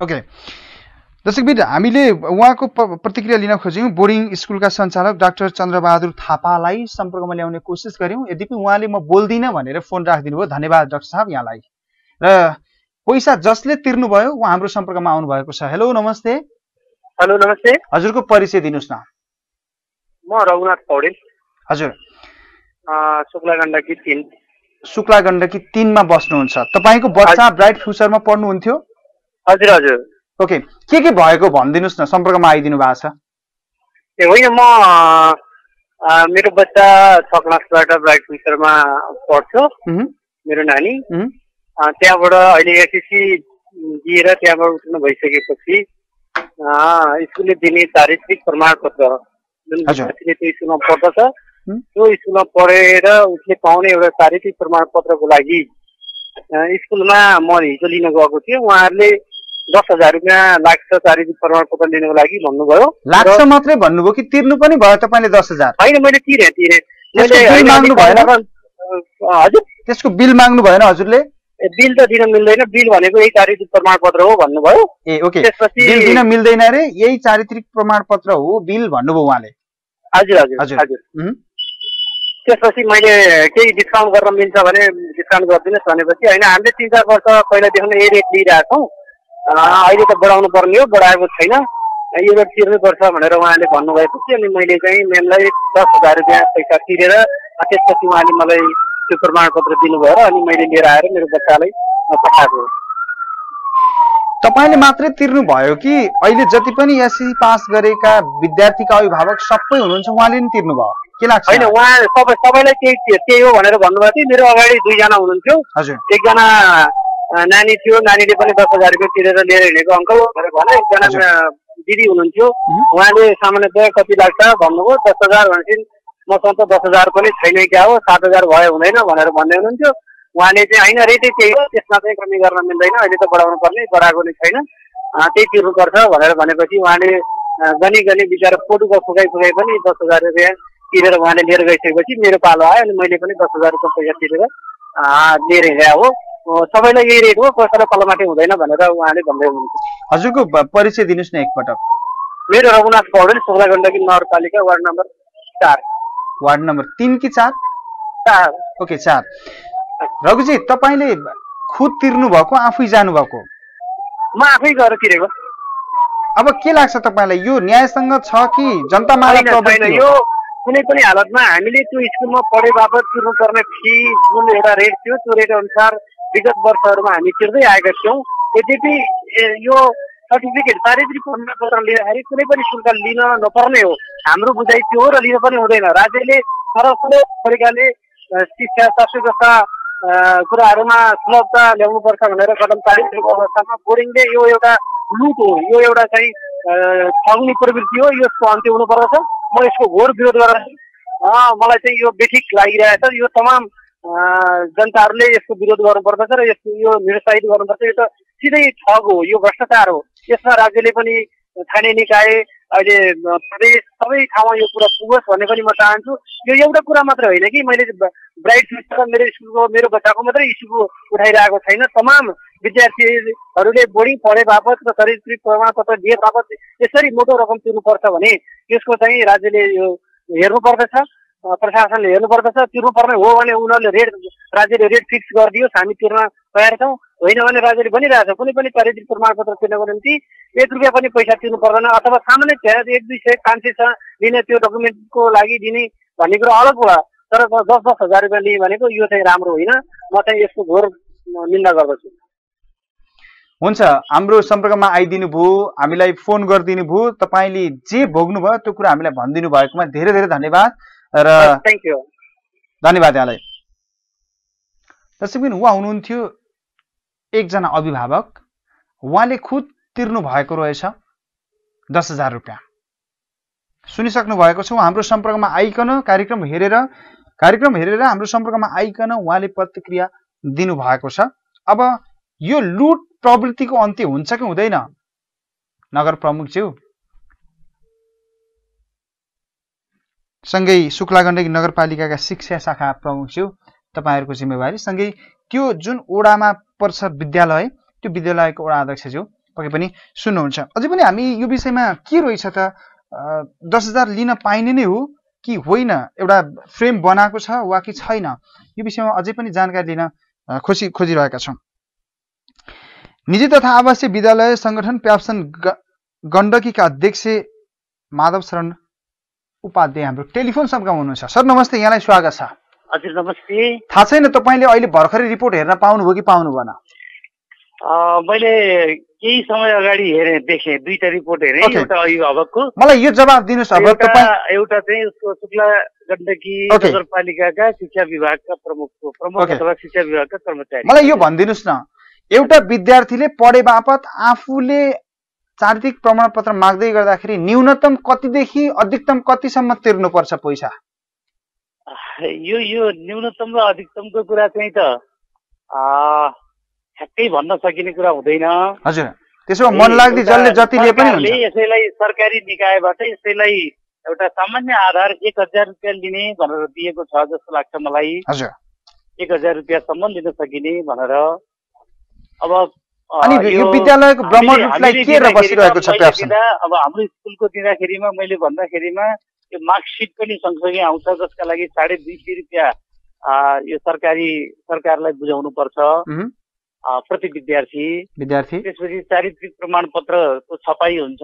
ओके। दर्शकबिद हामीले उहाँको प्रतिक्रिया लिन खोज्यौँ। बोर्डिङ स्कुलका सञ्चालक डाक्टर चन्द्रबहादुर थापालाई सम्पर्कमा ल्याउने कोसिस गऱ्यौँ। यद्यपि उहाँले म बोल्दिनँ भनेर फोन राखिदिनु भयो धन्यवाद डाक्टर साहब यहाँलाई। र पैसा जसले तिर्नुभयो उहाँ हाम्रो सम्पर्कमा आउनुभएको छ। हेलो नमस्ते। हेलो नमस्ते। हजुरको परिचय दिनुहोस् न। म रघुनाथ पौडेल। हजुर। शुक्ला गण्डकी तिन। शुक्ला गण्डकी तिनमा बस्नुहुन्छ। तपाईँको बच्चा ब्राइट फ्युचरमा पढ्नुहुन्थ्यो? हजुर हजुर। ओके के के भएको भनिदिनुहोस् न? सम्पर्कमा आइदिनु भएको छ। ए होइन म मेरो बच्चा छ क्लासबाट ब्राइट फ्युचरमा पढ्छ। मेरो नानी। त्यहाँबाट अहिले एसएससी दिएर त्यहाँबाट उत्तीर्ण भइसकेपछि स्कुलले दिने चारित्रिक प्रमाणपत्र जुन। विद्यार्थीले त्यो स्कुलमा पढ्दछ। त्यो स्कुलमा पढेर उसले पाउने एउटा चारित्रिक प्रमाणपत्रको लागि स्कुलमा म हिजो लिन गएको थिएँ। उहाँहरूले दस हजार रुपियाँ लाग्छ चारित्रिक प्रमाणपत्र लिनको लागि भन्नुभयो। लाग्छ र- मात्रै भन्नुभयो कि तिर्नु पनि भयो तपाईँले दस हजार होइन मैले तिरेँ तिरेँ। हजुर। त्यसको बिल माग्नु भएन हजुरले? बिल त दिन मिल्दैन। बिल भनेको यही चारित्रिक प्रमाणपत्र हो भन्नुभयो। ए ओके। त्यसपछि बिल दिन मिल्दैन अरे यही चारित्रिक प्रमाणपत्र हो बिल भन्नुभयो उहाँले। हजुर हजुर हजुर। त्यसपछि मैले केही डिस्काउन्ट गर्न मिल्छ भने डिस्काउन्ट गरिदिनुहोस् भनेपछि होइन हामीले तिन चार वर्ष पहिलादेखि नै यही रेट लिइरहेको छौँ। अहिले त बढाउनु पर्ने हो बढाएको छैन। यो तिर्नुपर्छ भनेर उहाँले भन्नुभएपछि अनि मैले चाहिँ म्यामलाई दस हजार रुपियाँ पैसा तिरेर त्यसपछि उहाँले मलाई त्यो प्रमाणपत्र दिनुभयो र अनि मैले लिएर आएर मेरो बच्चालाई पठाएको हो। तपाईँले मात्रै तिर्नु भयो कि अहिले जति पनि एससी पास गरेका विद्यार्थीका अभिभावक सबै हुनुहुन्छ उहाँले नि तिर्नु भयो के लाग्छ? होइन उहाँ सबै सबैलाई त्यही त्यही हो भनेर भन्नुभएको थियो। मेरो अगाडि दुईजना हुनुहुन्थ्यो। हजुर। एकजना नानी थियो नानीले पनि दस हजार रुपियाँ तिरेर लिएर हिँडेको अङ्कल भनेर भने एकजना दिदी हुनुहुन्थ्यो. उहाँले सामान्यतया कति लाग्छ भन्नुभयो दस हजार भनेपछि मसँग त दस हजार पनि छैन क्या हो सात हजार भयो हुँदैन भनेर भन्दै हुनुहुन्थ्यो। उहाँले चाहिँ होइन रेटै त्यही हो त्यसमा चाहिँ कमी गर्न मिल्दैन अहिले त बढाउनु पर्ने बढाएको नै छैन। त्यही तिर्नुपर्छ भनेर भनेपछि उहाँले गनी गनी बिचरा फोटोको फुकाइ फुकाइ पनि दस हजार रुपियाँ तिरेर उहाँले लिएर गइसकेपछि मेरो पालो आयो अनि मैले पनि दस हजार रुपियाँ पैसा तिरेर लिएर हिँडेँ हो। सबैलाई यही रेट हो कसैलाई पल्लोमाथि हुँदैन भनेर उहाँले भन्दै हुनुहुन्थ्यो हजुरको परिचय दिनुहोस् न एकपटक। मेरो रघुनाथ पौडेल सोह्र गण्डकी नगरपालिका वार्ड नम्बर चार। वार्ड नम्बर तिन कि चार? चार। ओके चार। रघुजी तपाईँले खुद तिर्नु भएको आफै जानुभएको? म आफै गएर तिरेको। अब के लाग्छ तपाईँलाई? यो न्यायसँग छ कि जनता यो? कुनै पनि हालतमा हामीले त्यो स्कुलमा पढे बापत तिर्नुपर्ने फी जुन एउटा रेट थियो त्यो रेट अनुसार विगत वर्षहरूमा हामी तिर्दै आएका थियौँ। यद्यपि यो सर्टिफिकेट चारित्रिक प्रमाणपत्र लिँदाखेरि कुनै पनि शुल्क लिन नपर्ने हो। हाम्रो बुझाइ त्यो र लिन पनि हुँदैन। राज्यले कुनै तरिकाले शिक्षा स्वास्थ्य जस्ता कुराहरूमा सुलभता ल्याउनुपर्छ भनेर कदम चालिरहेको अवस्थामा बोर्डिङले यो एउटा लुट हो। यो एउटा चाहिँ ठग्ने प्रवृत्ति हो। यसको अन्त्य हुनुपर्दछ। म यसको घोर विरोध गरेर मलाई चाहिँ यो बेठिक लागिरहेछ। यो तमाम जनताहरूले यसको विरोध गर्नुपर्दछ र यसको यो निरुत्साहित गर्नुपर्छ। यो त सिधै ठग हो यो भ्रष्टाचार हो। यसमा राज्यले पनि स्थानीय निकाय अहिले प्रदेश सबै ठाउँमा यो कुरा पुगोस् भन्ने पनि म चाहन्छु। यो एउटा कुरा मात्र होइन कि मैले ब्राइट फ्युचर मेरो स्कुलको मेरो बच्चाको मात्रै इस्युको उठाइरहेको छैन। तमाम विद्यार्थीहरूले बोर्डिङ पढे बापत र चारित्रिक प्रमाणपत्र दिए बापत यसरी मोटो रकम तिर्नुपर्छ भने यसको चाहिँ राज्यले यो हेर्नुपर्दछ। प्रशासनले हेर्नुपर्दछ तिर्नुपर्ने हो भने उनीहरूले रेट राज्यले रेट फिक्स गरिदियोस् हामी तिर्न तयार छौँ। होइन भने राज्यले भनिरहेछ कुनै पनि चारित्रिक प्रमाणपत्र तिर्नको निम्ति एक रुपियाँ पनि पैसा तिर्नु पर्दैन अथवा सामान्य एक दुई सय पाँच सय छ लिने त्यो डकुमेन्टको लागि दिने भन्ने कुरो अलग कुरा तर दस दस हजार रुपियाँ लिएँ भनेको यो चाहिँ राम्रो होइन। म चाहिँ यसको घोर निन्दा गर्दछु। हुन्छ हाम्रो सम्पर्कमा आइदिनु भयो हामीलाई फोन गरिदिनु भयो तपाईँले जे भोग्नुभयो त्यो कुरा हामीलाई भनिदिनु भएकोमा धेरै धेरै धन्यवाद। र थ्याङ्क यू धन्यवाद यहाँलाई। दर्शकबिन उहाँ हुनुहुन्थ्यो एकजना अभिभावक। उहाँले खुद तिर्नु भएको रहेछ दस हजार रुपियाँ। सुनिसक्नु भएको छ हाम्रो सम्पर्कमा आइकन कार्यक्रम हेरेर कार्यक्रम हेरेर हाम्रो सम्पर्कमा आइकन उहाँले प्रतिक्रिया दिनुभएको छ। अब यो लुट प्रवृत्तिको अन्त्य हुन्छ कि हुँदैन? नगर प्रमुखज्यू। सँगै शुक्ला गण्डकी नगरपालिकाका शिक्षा शाखा प्रमुखज्यू तपाईँहरूको जिम्मेवारी। सँगै त्यो जुन ओडामा पर्छ विद्यालय त्यो विद्यालयको वडा अध्यक्षज्यू पक्कै पनि सुन्नुहुन्छ। अझै पनि हामी यो विषयमा के रहेछ त? दस हजार लिन पाइने नै हो कि होइन? एउटा फ्रेम बनाएको छ वा कि छैन? यो विषयमा अझै पनि जानकारी लिन खोजी खोजिरहेका छौँ। निजी तथा आवासीय विद्यालय सङ्गठन प्याप्सन गण्डकीका अध्यक्ष माधव शरण उपाध्याय हाम्रो टेलिफोन सम्पर्कमा हुनुहुन्छ। सर नमस्ते यहाँलाई स्वागत छ। हजुर नमस्ते। थाहा छैन तपाईँले अहिले भर्खरै रिपोर्ट हेर्न पाउनुभयो कि पाउनु भएन मैले केही समय अगाडि हेरेँ देखेँ दुईटा रिपोर्ट हेरेँ. एउटा अभिभावकको मलाई यो जवाब दिनुहोस् अब एउटा तपाईँ एउटा चाहिँ उसको शुक्ला गण्डकी. नगरपालिकाका शिक्षा विभागका प्रमुखको प्रमुख. अथवा शिक्षा विभागका कर्मचारी। मलाई यो भनिदिनुहोस् न। एउटा विद्यार्थीले पढे बापत आफूले चारित्रिक प्रमाणपत्र माग्दै गर्दाखेरि न्यूनतम कतिदेखि अधिकतम कतिसम्म तिर्नुपर्छ पैसा? यो यो न्यूनतम र अधिकतमको कुरा चाहिँ त ठ्याक्कै भन्न सकिने कुरा हुँदैन। हजुर। त्यसो मन लाग्दी जसले जति लिए पनि यसैलाई सरकारी निकायबाट यसैलाई एउटा सामान्य आधार एक हजार रुपियाँ लिने भनेर दिएको छ जस्तो लाग्छ मलाई। हजुर। एक हजार रुपियाँसम्म लिन सकिने भनेर। अब अनि यो विद्यालयको हामीले- भ्रमण रूपलाई हामीले के र बसिरहेको छ अब हाम्रो स्कुलको दिँदाखेरिमा मैले भन्दाखेरिमा यो मार्कसिट पनि सँगसँगै आउँछ जसका लागि साढे दुई सय रुपियाँ यो सरकारी सरकारलाई बुझाउनु पर्छ प्रति विद्यार्थी। विद्यार्थी। त्यसपछि चारित्रिक प्रमाणपत्रको छपाई हुन्छ।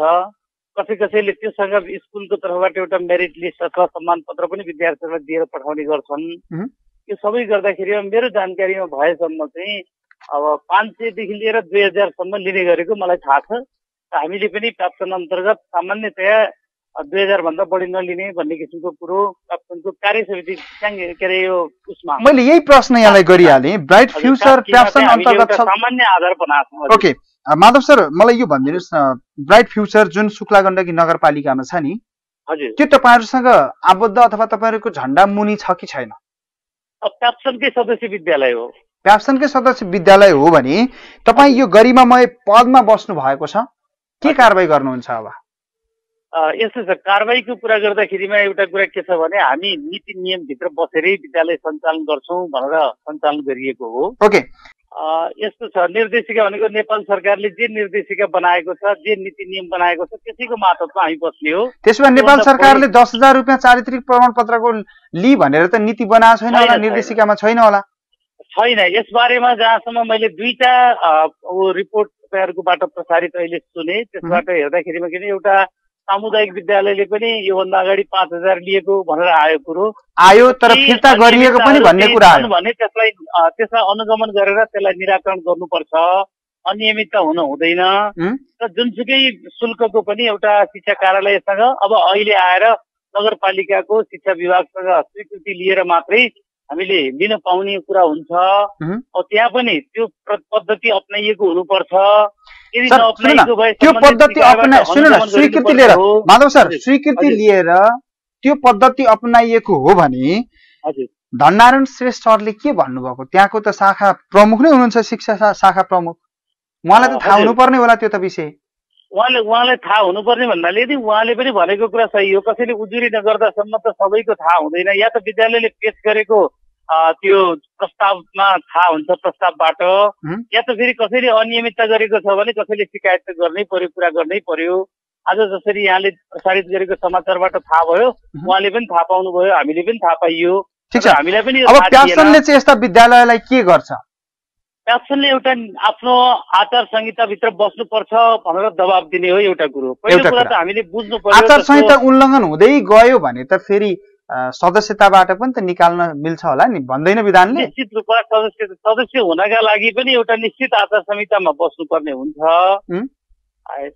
कसै कसैले त्योसँग स्कुलको तर्फबाट एउटा मेरिट लिस्ट अथवा सम्मान पत्र पनि विद्यार्थीहरूलाई दिएर पठाउने गर्छन्. यो सबै गर्दाखेरिमा मेरो जानकारीमा भएसम्म चाहिँ अब पाँच सयदेखि लिएर दुई हजारसम्म लिने गरेको मलाई थाहा छ। हामीले पनि प्राप्सन अन्तर्गत सामान्यतया दुई हजारभन्दा बढी नलिने भन्ने किसिमको कुरो प्राप्सनको कार्य समिति चाहिँ के अरे यो उसमा। मैले यही प्रश्न यहाँलाई गरिहालेँ। ब्राइट फ्युचर हामीले अन्तर्गत सामान्य आधार बनाएको। ओके माधव सर मलाई यो भनिदिनुहोस् न ब्राइट फ्युचर जुन शुक्ला गण्डकी नगरपालिकामा छ नि हजुर। त्यो तपाईँहरूसँग आबद्ध अथवा तपाईँहरूको झन्डा मुनि छ कि छैन? अब प्याप्सनकै सदस्य विद्यालय हो। प्याप्सनकै सदस्य विद्यालय हो भने तपाईँ यो गरिमामय पदमा बस्नु भएको छ। के कारवाही गर्नुहुन्छ अब? यस्तो छ कारवाहीको कुरा गर्दाखेरिमा एउटा कुरा के छ भने हामी नीति नियमभित्र बसेरै विद्यालय सञ्चालन गर्छौँ भनेर सञ्चालन गरिएको हो। ओके। यस्तो छ निर्देशिका भनेको नेपाल सरकारले जे निर्देशिका बनाएको छ जे नीति नियम बनाएको छ त्यसैको मातहतमा हामी बस्ने हो। त्यसो भए नेपाल सरकारले दस हजार रुपियाँ चारित्रिक प्रमाणपत्रको लि भनेर त नीति बनाएको छैन होला। निर्देशिकामा छैन होला। छैन। यसबारेमा जहाँसम्म मैले दुईटा रिपोर्ट तपाईँहरूकोबाट प्रसारित अहिले सुने त्यसबाट हेर्दाखेरिमा किन एउटा सामुदायिक विद्यालयले पनि योभन्दा अगाडि पाँच हजार लिएको भनेर आयो कुरो। आयो तर फिर्ता गरिएको पनि भन्ने कुरा भने त्यसलाई त्यसलाई अनुगमन गरेर त्यसलाई निराकरण गर्नुपर्छ। अनियमितता हुन हुँदैन? र जुनसुकै शुल्कको पनि एउटा शिक्षा कार्यालयसँग अब अहिले आएर नगरपालिकाको शिक्षा विभागसँग स्वीकृति लिएर मात्रै हामीले लिन पाउने कुरा हुन्छ। त्यहाँ पनि त्यो पद्धति अप्नाइएको हुनुपर्छ। त्यो पद्धति अपना सुन्नु न अनुगमन स्वीकृति लिएर। माधव सर स्वीकृति। लिएर त्यो पद्धति अपनाइएको हो भने हजुर। धननारायण श्रेष्ठ सरले के भन्नुभएको? त्यहाँको त शाखा प्रमुख नै हुनुहुन्छ शिक्षा शाखा प्रमुख। उहाँलाई त थाहा। हुनुपर्ने होला त्यो त विषय। उहाँले उहाँलाई थाहा हुनुपर्ने भन्नाले यदि उहाँले पनि भनेको कुरा सही हो कसैले उजुरी नगर्दासम्म त सबैको थाहा हुँदैन। या त विद्यालयले पेश गरेको त्यो प्रस्तावमा थाहा हुन्छ प्रस्तावबाट? या त फेरि कसैले अनियमितता गरेको छ भने कसैले शिकायत त गर्नै पर्यो कुरा गर्नै पर्यो। आज जसरी यहाँले प्रसारित गरेको समाचारबाट थाहा भयो उहाँले पनि थाहा पाउनुभयो हामीले पनि थाहा पाइयो। हामीलाई पनि अब। प्यासनले चाहिँ यस्ता विद्यालयलाई के गर्छ? प्याप्सनले एउटा आफ्नो आचार संहिताभित्र बस्नुपर्छ भनेर दबाब दिने हो एउटा कुरो। पहिलो कुरा। त हामीले बुझ्नु पर्यो आचार संहिता उल्लङ्घन हुँदै गयो भने त फेरि सदस्यताबाट पनि त निकाल्न मिल्छ होला नि? भन्दैन विधानले? निश्चित रूपमा सदस्य सदस्य हुनका लागि पनि एउटा निश्चित आचार संहितामा बस्नुपर्ने हुन्छ।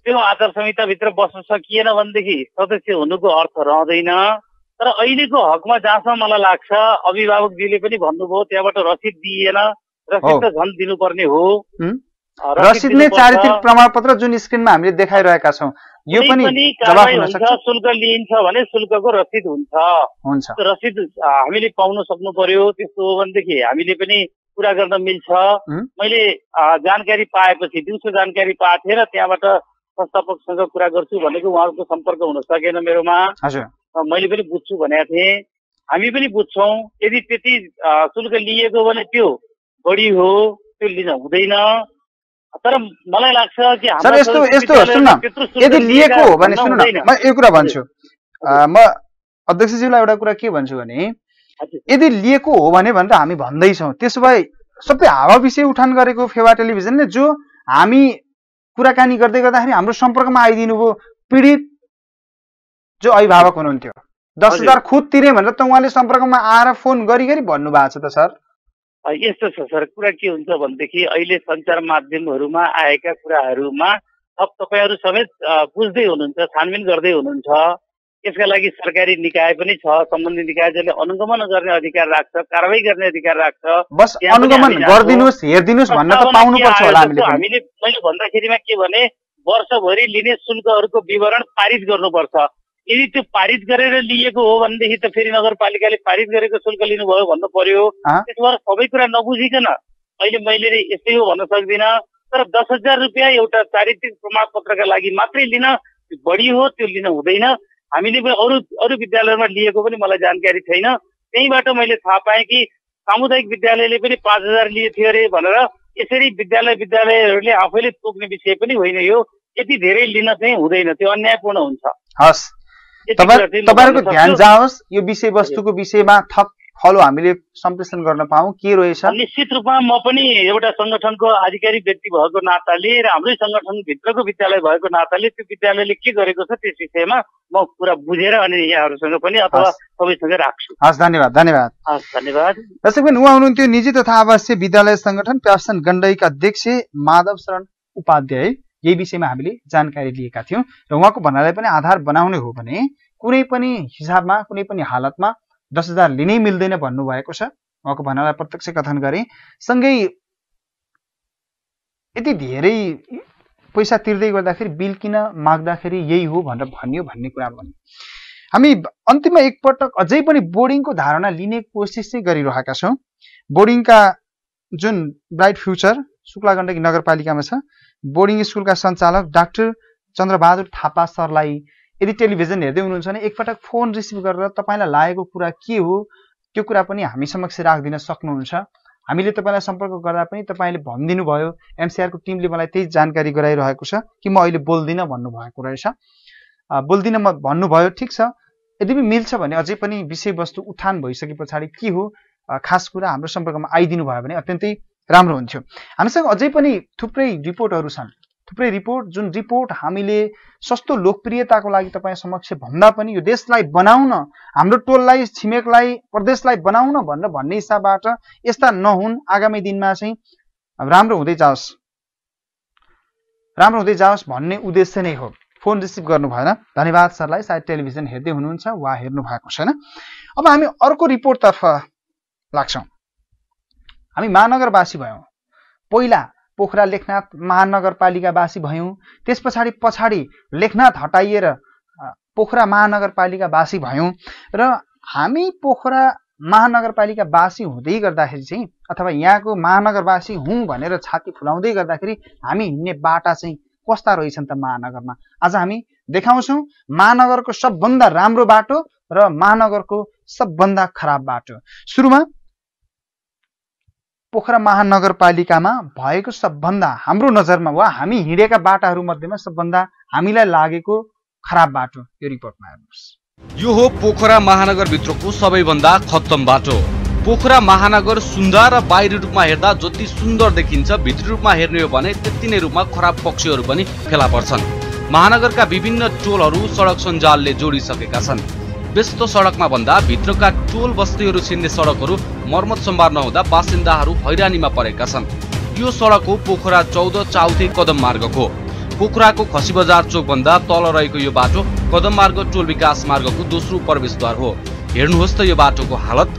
त्यो आचार संहिताभित्र बस्न सकिएन भनेदेखि सदस्य हुनुको अर्थ रहँदैन। तर अहिलेको हकमा जहाँसम्म मलाई लाग्छ अभिभावकजीले पनि भन्नुभयो त्यहाँबाट रसिद दिइएन रसिद त झन् दिनुपर्ने हो। रसिद नै। चारित्रिक प्रमाणपत्र जुन स्क्रिनमा हामीले देखाइरहेका छौँ। यो पनि शुल्क लिइन्छ भने शुल्कको रसिद हुन्छ। हुन्छ। रसिद हामीले पाउन सक्नु पर्यो त्यस्तो हो भनेदेखि हामीले पनि कुरा गर्न मिल्छ? मैले जानकारी पाएपछि दिउँसो जानकारी पाएको थिएँ र त्यहाँबाट संस्थापकसँग कुरा गर्छु भनेको उहाँहरूको सम्पर्क हुन सकेन मेरोमा। मैले पनि बुझ्छु भनेको थिएँ। हामी पनि बुझ्छौँ यदि त्यति शुल्क लिएको भने त्यो बढी हो त्यो लिन हुँदैन। तर मलाई लाग्छ कि सर यस्तो यस्तो सुन्न यदि लिएका हो भने सुन्नु न। म यो कुरा भन्छु। म अध्यक्षज्यूलाई एउटा कुरा के भन्छु भने। यदि लिएको हो भने भनेर हामी भन्दैछौँ। त्यसो भए सबै हावा विषय उठान गरेको फेवा टेलिभिजनले जो हामी कुराकानी गर्दै गर्दाखेरि हाम्रो सम्पर्कमा आइदिनु भयो पीडित जो अभिभावक हुनुहुन्थ्यो। दस हजुर। खुद तिरे भनेर त उहाँले सम्पर्कमा आएर फोन गरी गरी भन्नुभएको छ त सर। यस्तो छ सर कुरा के हुन्छ भनेदेखि अहिले सञ्चार माध्यमहरूमा आएका कुराहरूमा अब तपाईँहरू समेत बुझ्दै हुनुहुन्छ छानबिन गर्दै हुनुहुन्छ यसका लागि सरकारी निकाय पनि छ सम्बन्धित निकाय जसले अनुगमन गर्ने अधिकार राख्छ कारवाही गर्ने अधिकार राख्छ बस अनुगमन। गरिदिनुहोस् हेरिदिनुहोस् भन्न त पाउनुपर्छ होला हामीले। हामीले मैले भन्दाखेरिमा के भने वर्षभरि लिने शुल्कहरूको विवरण पारित गर्नुपर्छ यदि त्यो पारित गरेर लिएको हो भनेदेखि त फेरि नगरपालिकाले पारित गरेको शुल्क लिनुभयो भन्नु पर्यो? त्यसो भएर सबै कुरा नबुझिकन अहिले मैले यस्तै हो भन्न सक्दिनँ। तर दस हजार रुपियाँ एउटा चारित्रिक प्रमाणपत्रका लागि मात्रै लिन बढी हो त्यो लिन हुँदैन। हामीले पनि अरू अरू विद्यालयमा लिएको पनि मलाई जानकारी छैन। त्यहीँबाट मैले थाहा पाएँ कि सामुदायिक विद्यालयले पनि पाँच हजार लिए थियो अरे भनेर यसरी विद्यालय विद्यालयहरूले आफैले तोक्ने विषय पनि होइन यो। यति धेरै लिन चाहिँ हुँदैन त्यो अन्यायपूर्ण हुन्छ। हस्। कुरा तपाईँहरूको ध्यान। जाओस् यो विषयवस्तुको विषयमा थप फलो हामीले सम्प्रेषण गर्न पाऊँ के रहेछ? निश्चित रूपमा म पनि एउटा सङ्गठनको आधिकारिक व्यक्ति भएको नाताले र हाम्रै सङ्गठनभित्रको विद्यालय भएको नाताले त्यो विद्यालयले के गरेको छ त्यस विषयमा म पुरा बुझेर अनि यहाँहरूसँग पनि अथवा। सबैसँग राख्छु। हस् धन्यवाद धन्यवाद। हस् धन्यवाद। दर्शक बिन उहाँ हुनुहुन्थ्यो निजी तथा आवासीय विद्यालय संगठन प्यासन गण्डकीका अध्यक्ष माधव शरण उपाध्याय। यही विषयमा हामीले जानकारी लिएका थियौँ र उहाँको भनाइलाई पनि आधार बनाउने हो भने कुनै पनि हिसाबमा कुनै पनि हालतमा दस हजार लिनै मिल्दैन भन्नुभएको छ। उहाँको भनाइलाई प्रत्यक्ष कथन गरे। सँगै यति धेरै पैसा तिर्दै गर्दाखेरि बिल किन माग्दाखेरि यही हो भनेर भनियो भन्ने कुरा पनि। हामी अन्तिममा एकपटक अझै पनि बोर्डिङको धारणा लिने कोसिस चाहिँ गरिरहेका छौँ। बोर्डिङका जुन ब्राइट फ्युचर शुक्ला गण्डकी नगरपालिकामा छ। बोर्डिङ स्कुलका सञ्चालक डाक्टर चन्द्रबहादुर थापा सरलाई यदि टेलिभिजन हेर्दै हुनुहुन्छ भने एकपटक फोन रिसिभ गरेर तपाईँलाई लागेको कुरा के हो त्यो कुरा पनि हामी समक्ष राखिदिन सक्नुहुन्छ। हामीले तपाईँलाई सम्पर्क गर्दा पनि तपाईँले भनिदिनु भयो एमसिआरको टिमले मलाई त्यही जानकारी गराइरहेको छ कि म अहिले बोल्दिनँ भन्नुभएको रहेछ। बोल्दिनँ म भन्नुभयो ठिक छ। यदि पनि मिल्छ भने अझै पनि विषयवस्तु उत्थान भइसके पछाडि के हो खास कुरा हाम्रो सम्पर्कमा आइदिनु भयो भने अत्यन्तै राम्रो हुन्थ्यो। हामीसँग अझै पनि थुप्रै रिपोर्टहरू छन्। थुप्रै रिपोर्ट जुन रिपोर्ट हामीले सस्तो लोकप्रियताको लागि तपाईँ समक्ष भन्दा पनि यो देशलाई बनाउन हाम्रो टोललाई छिमेकलाई प्रदेशलाई बनाउन भनेर भन्ने हिसाबबाट यस्ता नहुन्। आगामी दिनमा चाहिँ राम्रो हुँदै जाओस्। राम्रो हुँदै जाओस् भन्ने उद्देश्य नै हो। फोन रिसिभ गर्नु भएन। धन्यवाद सरलाई। सायद टेलिभिजन हेर्दै हुनुहुन्छ वा हेर्नु भएको छैन। अब हामी अर्को रिपोर्टतर्फ लाग्छौँ। हामी महानगरवासी भयौँ। पहिला पोखरा लेखनाथ महानगरपालिकावासी भयौँ त्यस पछाडि पछाडि लेखनाथ हटाइएर पोखरा महानगरपालिकावासी भयौँ र हामी पोखरा महानगरपालिकावासी हुँदै गर्दाखेरि चाहिँ अथवा यहाँको महानगरवासी हुँ भनेर छाती फुलाउँदै गर्दाखेरि हामी हिँड्ने बाटा चाहिँ कस्ता रहेछन् त महानगरमा? आज हामी देखाउँछौँ महानगरको सबभन्दा राम्रो बाटो र महानगरको सबभन्दा खराब बाटो। सुरुमा पोखरा महानगरपालिकामा भएको सबभन्दा हाम्रो नजरमा वा हामी हिँडेका बाटाहरू मध्येमा सबभन्दा हामीलाई लागेको खराब बाटो यो रिपोर्टमा हेर्नुहोस्। यो हो पोखरा महानगरभित्रको सबैभन्दा खत्तम बाटो। पोखरा महानगर सुन्दर र बाहिरी रूपमा हेर्दा जति सुन्दर देखिन्छ भित्री रूपमा हेर्ने हो भने त्यति नै रूपमा खराब पक्षहरू पनि फेला पर्छन्। महानगरका विभिन्न टोलहरू सडक सञ्जालले जोडिसकेका छन्। व्यस्त सडकमा भन्दा भित्रका टोल बस्तीहरू छिर्ने सडकहरू मर्मत सम्भार नहुँदा बासिन्दाहरू हैरानीमा परेका छन्। यो सडक हो पोखरा चौध चाउथे कदम मार्गको पोखराको खसी बजार चोकभन्दा तल रहेको यो बाटो कदम मार्ग टोल विकास मार्गको दोस्रो प्रवेशद्वार हो। हेर्नुहोस् त यो बाटोको हालत।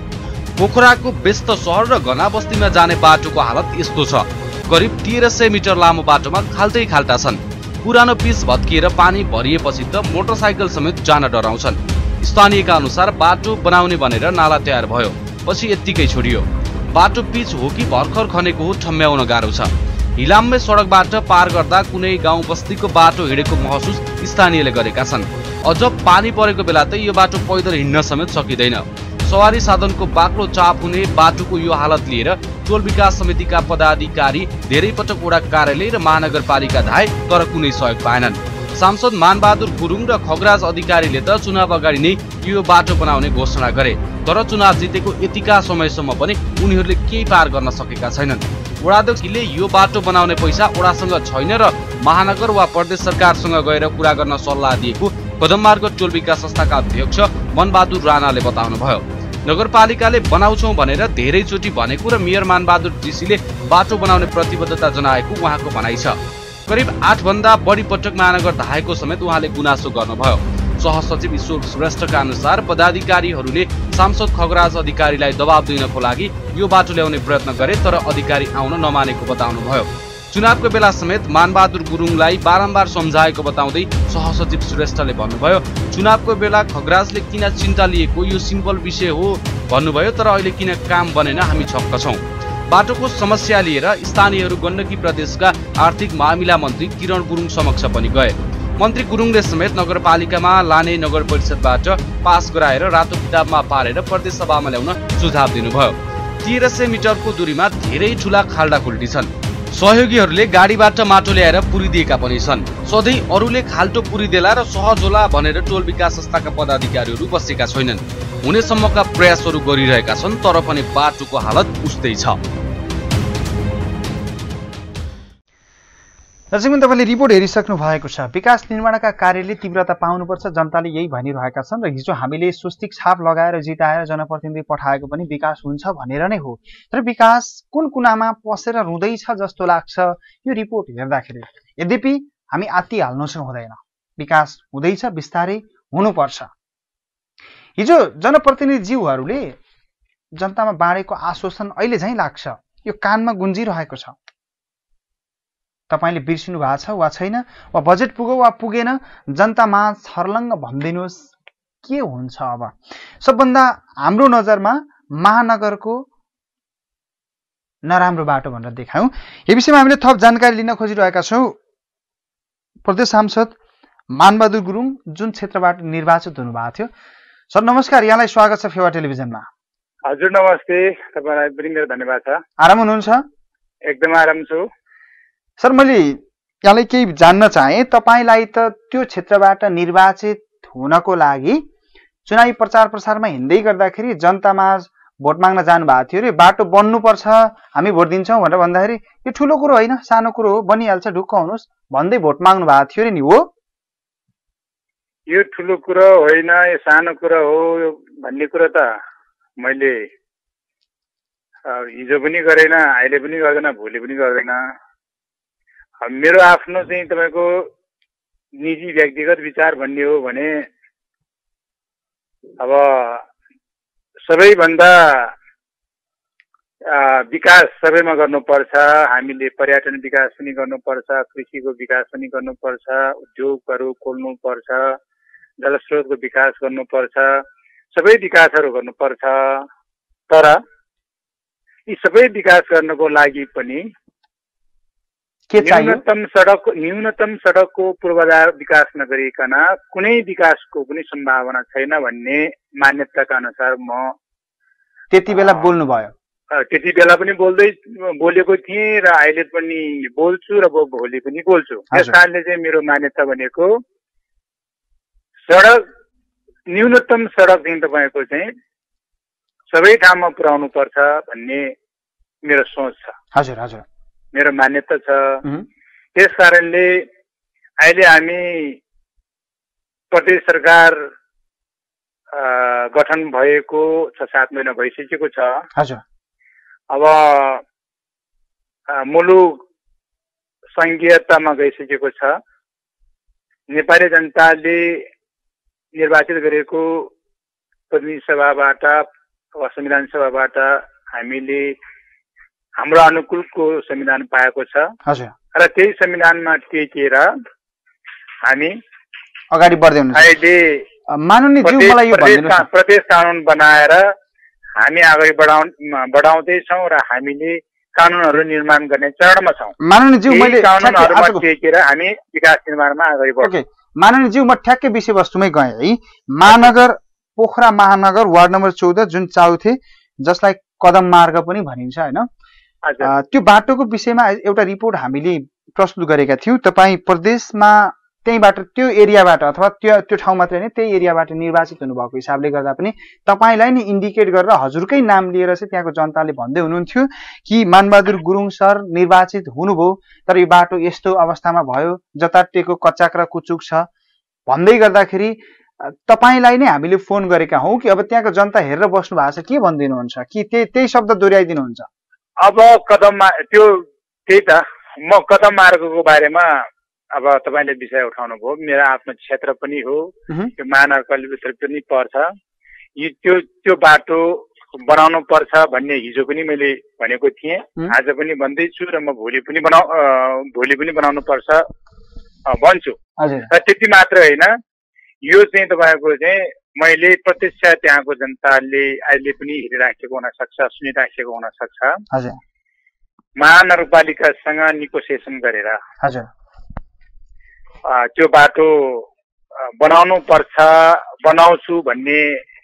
पोखराको व्यस्त सहर र घना बस्तीमा जाने बाटोको हालत यस्तो छ। करिब तेह्र सय मिटर लामो बाटोमा खाल्टै खाल्टा छन्। पुरानो पिच भत्किएर पानी भरिएपछि त मोटरसाइकल समेत जान डराउँछन्। स्थानीयका अनुसार बाटो बनाउने भनेर नाला तयार भयो। पछि यत्तिकै छोडियो। बाटो पिच हो कि भर्खर खनेको हो ठम्ब्याउन गाह्रो छ। हिलाम्मे सडकबाट पार गर्दा कुनै गाउँ बस्तीको बाटो हिँडेको महसुस स्थानीयले गरेका छन्। अझ पानी परेको बेला त यो बाटो पैदल हिँड्न समेत सकिँदैन। सवारी साधनको बाक्लो चाप हुने बाटोको यो हालत लिएर टोल विकास समितिका पदाधिकारी धेरै पटक वडा कार्यालय र महानगरपालिका धाए तर कुनै सहयोग पाएनन्। सांसद मानबहादुर गुरुङ र खगराज अधिकारीले त चुनाव अगाडि नै यो बाटो बनाउने घोषणा गरे तर चुनाव जितेको यतिका समयसम्म पनि उनीहरूले केही पार गर्न सकेका छैनन्। वडाध्यक्षले यो बाटो बनाउने पैसा वडासँग छैन र महानगर वा प्रदेश सरकारसँग गएर कुरा गर्न सल्लाह दिएको कदममार्ग टोल विकास संस्थाका अध्यक्ष मनबहादुर राणाले बताउनुभयो। नगरपालिकाले बनाउँछौँ भनेर धेरैचोटि भनेको र मेयर मानबहादुर ऋषिले बाटो बनाउने प्रतिबद्धता जनाएको उहाँको भनाइ छ। करिब आठभन्दा बढी पटक महानगर धाएको समेत उहाँले गुनासो गर्नुभयो। सहसचिव ईश्वर श्रेष्ठका अनुसार पदाधिकारीहरूले सांसद खगराज अधिकारीलाई दबाब दिनको लागि यो बाटो ल्याउने प्रयत्न गरे तर अधिकारी आउन नमानेको बताउनुभयो। चुनावको बेला समेत मानबहादुर गुरुङलाई बारम्बार सम्झाएको बताउँदै सहसचिव श्रेष्ठले भन्नुभयो चुनावको बेला खगराजले किन चिन्ता लिएको? यो सिम्पल विषय हो भन्नुभयो तर अहिले किन काम बनेन हामी छक्क छौँ। बाटोको समस्या लिएर स्थानीयहरू गण्डकी प्रदेशका आर्थिक मामिला मन्त्री किरण गुरुङ समक्ष पनि गए। मन्त्री गुरुङले समेत नगरपालिकामा लाने नगर परिषदबाट पास गराएर रातो किताबमा पारेर प्रदेश सभामा ल्याउन सुझाव दिनुभयो। तेह्र सय मिटरको दूरीमा धेरै ठुला खाल्डा खुल्टी छन्। सहयोगीहरूले गाडीबाट माटो ल्याएर पुरिदिएका पनि छन्। सधैँ अरूले खाल्टो पुरिदेला र सहज होला भनेर टोल विकास संस्थाका पदाधिकारीहरू बसेका छैनन्। हुनेसम्मका प्रयासहरू गरिरहेका छन् तर पनि बाटोको हालत उस्तै छ। दर्शकबिन तपाईँले रिपोर्ट हेरिसक्नु भएको छ। विकास निर्माणका कार्यले तीव्रता पाउनुपर्छ जनताले यही भनिरहेका छन् र हिजो हामीले स्वस्तिक छाप लगाएर जिताएर जनप्रतिनिधि पठाएको पनि विकास हुन्छ भनेर नै हो। तर विकास कुन कुनामा पसेर रुँदैछ जस्तो लाग्छ यो रिपोर्ट हेर्दाखेरि यद्यपि हामी आत्ती हाल्नु चाहिँ हुँदैन। विकास हुँदैछ बिस्तारै हुनुपर्छ। हिजो जनप्रतिनिधिज्यूहरूले जनतामा बाँडेको आश्वासन अहिले झैँ लाग्छ। यो कानमा गुन्जिरहेको छ। तपाईँले बिर्सिनु भएको छ वा छैन वा बजेट पुग्यो वा पुगेन जनतामा छर्लङ्ग भनिदिनुहोस् के हुन्छ अब? सबभन्दा हाम्रो नजरमा महानगरको नराम्रो बाटो भनेर देखायौँ। यो विषयमा हामीले थप जानकारी लिन खोजिरहेका छौँ। प्रदेश सांसद मानबहादुर गुरुङ जुन क्षेत्रबाट निर्वाचित हुनुभएको थियो। सर नमस्कार। यहाँलाई स्वागत छ फेवा टेलिभिजनमा। हजुर नमस्ते। तपाईँलाई पनि मेरो धन्यवाद छ। आराम हुनुहुन्छ? एकदम आराम छु। सर मैले यहाँलाई केही जान्न चाहेँ। तपाईँलाई त त्यो क्षेत्रबाट निर्वाचित हुनको लागि चुनावी प्रचार प्रसारमा हिँड्दै गर्दाखेरि जनतामा भोट माग्न जानुभएको थियो अरे बाटो बन्नुपर्छ हामी भोट दिन्छौँ भनेर भन्दाखेरि यो ठुलो कुरो होइन सानो कुरो हो बनिहाल्छ ढुक्क हुनुहोस् भन्दै भोट माग्नु भएको थियो अरे नि हो। यो ठुलो कुरो होइन यो सानो कुरो हो भन्ने कुरो त मैले हिजो पनि गरेन अहिले पनि गर्दैन भोलि पनि गर्दैन। मेरो आफ्नो चाहिँ तपाईँको निजी व्यक्तिगत विचार भन्ने हो भने अब सबैभन्दा विकास सबैमा गर्नुपर्छ। हामीले पर्यटन विकास पनि गर्नुपर्छ कृषिको विकास पनि गर्नुपर्छ उद्योगहरू खोल्नुपर्छ जलस्रोतको विकास गर्नुपर्छ सबै विकासहरू गर्नुपर्छ। तर यी सबै विकास गर्नको लागि पनि के न्यूनतम सडक न्यूनतम सडकको पूर्वाधार विकास नगरिकन कुनै विकासको पनि सम्भावना छैन भन्ने मान्यताका अनुसार म त्यति बेला बोल्नुभयो। त्यति बेला पनि बोल्दै बोलेको थिएँ र अहिले पनि बोल्छु र भोलि पनि बोल्छु। त्यस कारणले चाहिँ मेरो मान्यता भनेको सडक न्यूनतम सडक चाहिँ तपाईँको चाहिँ सबै ठाउँमा पुर्याउनु पर्छ भन्ने मेरो सोच छ। हजुर हजुर। मेरो मान्यता छ। त्यस कारणले अहिले हामी प्रदेश सरकार गठन भएको छ सात महिना भइसकेको छ। हजुर। अब मुलुक सङ्घीयतामा गइसकेको छ। नेपाली जनताले निर्वाचित गरेको प्रतिनिधि सभाबाट वा संविधान सभाबाट हामीले हाम्रो अनुकूलको संविधान पाएको छ। र त्यही संविधानमा टेकेर हामी अगाडि बढ्दै अहिले प्रदेश कानुन बनाएर हामी अगाडि बढाउ बढाउँदैछौँ र हामीले कानुनहरू निर्माण गर्ने चरणमा छौँ। कानुनहरूमा टेकेर हामी विकास निर्माणमा अगाडि बढ्छौँ। माननीयज्यू म ठ्याक्कै विषयवस्तुमै गएँ है। महानगर पोखरा महानगर वार्ड नम्बर चौध जुन चाउथे जसलाई कदम मार्ग पनि भनिन्छ होइन? त्यो बाटोको विषयमा एउटा रिपोर्ट हामीले प्रस्तुत गरेका थियौँ। तपाईँ प्रदेशमा त्यहीँबाट त्यो एरियाबाट अथवा त्यो त्यो ठाउँ मात्रै नै त्यही एरियाबाट निर्वाचित हुनुभएको हिसाबले गर्दा पनि तपाईँलाई नै इन्डिकेट गरेर हजुरकै नाम लिएर चाहिँ त्यहाँको जनताले भन्दै हुनुहुन्थ्यो कि मानबहादुर गुरुङ सर निर्वाचित हुनुभयो तर यो बाटो यस्तो अवस्थामा भयो जताटेको कच्चाक र कुचुक छ। भन्दै गर्दाखेरि तपाईँलाई नै हामीले फोन गरेका हौँ कि अब त्यहाँको जनता हेरेर बस्नु भएको छ के भनिदिनुहुन्छ कि त्यही त्यही शब्द दोहोऱ्याइदिनुहुन्छ? अब कदममा त्यो त्यही त। म कदम मार्गको बारेमा अब तपाईँले विषय उठाउनु भयो। मेरो आफ्नो क्षेत्र पनि हो। त्यो महानगरपालिकाभित्र पनि पर्छ। यो त्यो त्यो बाटो बनाउनु पर्छ भन्ने हिजो पनि मैले भनेको थिएँ। आज पनि भन्दैछु र म भोलि पनि बनाउ भोलि पनि बनाउनु पर्छ। भन्छु। र त्यति मात्र होइन। यो चाहिँ तपाईँको चाहिँ मैले प्रत्यक्ष त्यहाँको जनताले अहिले पनि हेरिराखेको हुनसक्छ सुनिराखेको हुनसक्छ। महानगरपालिकासँग निकोसिएसन गरेर। त्यो बाटो बनाउनु पर्छ बनाउँछु भन्ने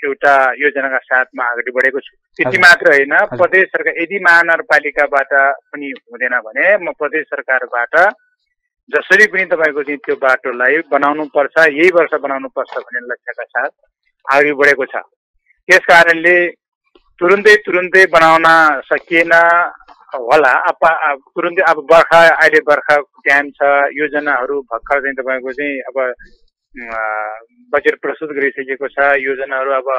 एउटा योजनाका साथमा अगाडि बढेको छु। त्यति। मात्र होइन प्रदेश सरकार यदि महानगरपालिकाबाट पनि हुँदैन भने म प्रदेश सरकारबाट जसरी पनि तपाईँको चाहिँ त्यो बाटोलाई बनाउनु पर्छ यही वर्ष बनाउनु पर्छ भन्ने लक्ष्यका साथ अगाडि बढेको छ। त्यस कारणले तुरुन्तै तुरुन्तै बनाउन सकिएन होला। अब तुरुन्तै अब बर्खा अहिले बर्खाको टाइम छ। योजनाहरू भर्खर चाहिँ तपाईँको चाहिँ अब बजेट प्रस्तुत गरिसकेको छ। योजनाहरू अब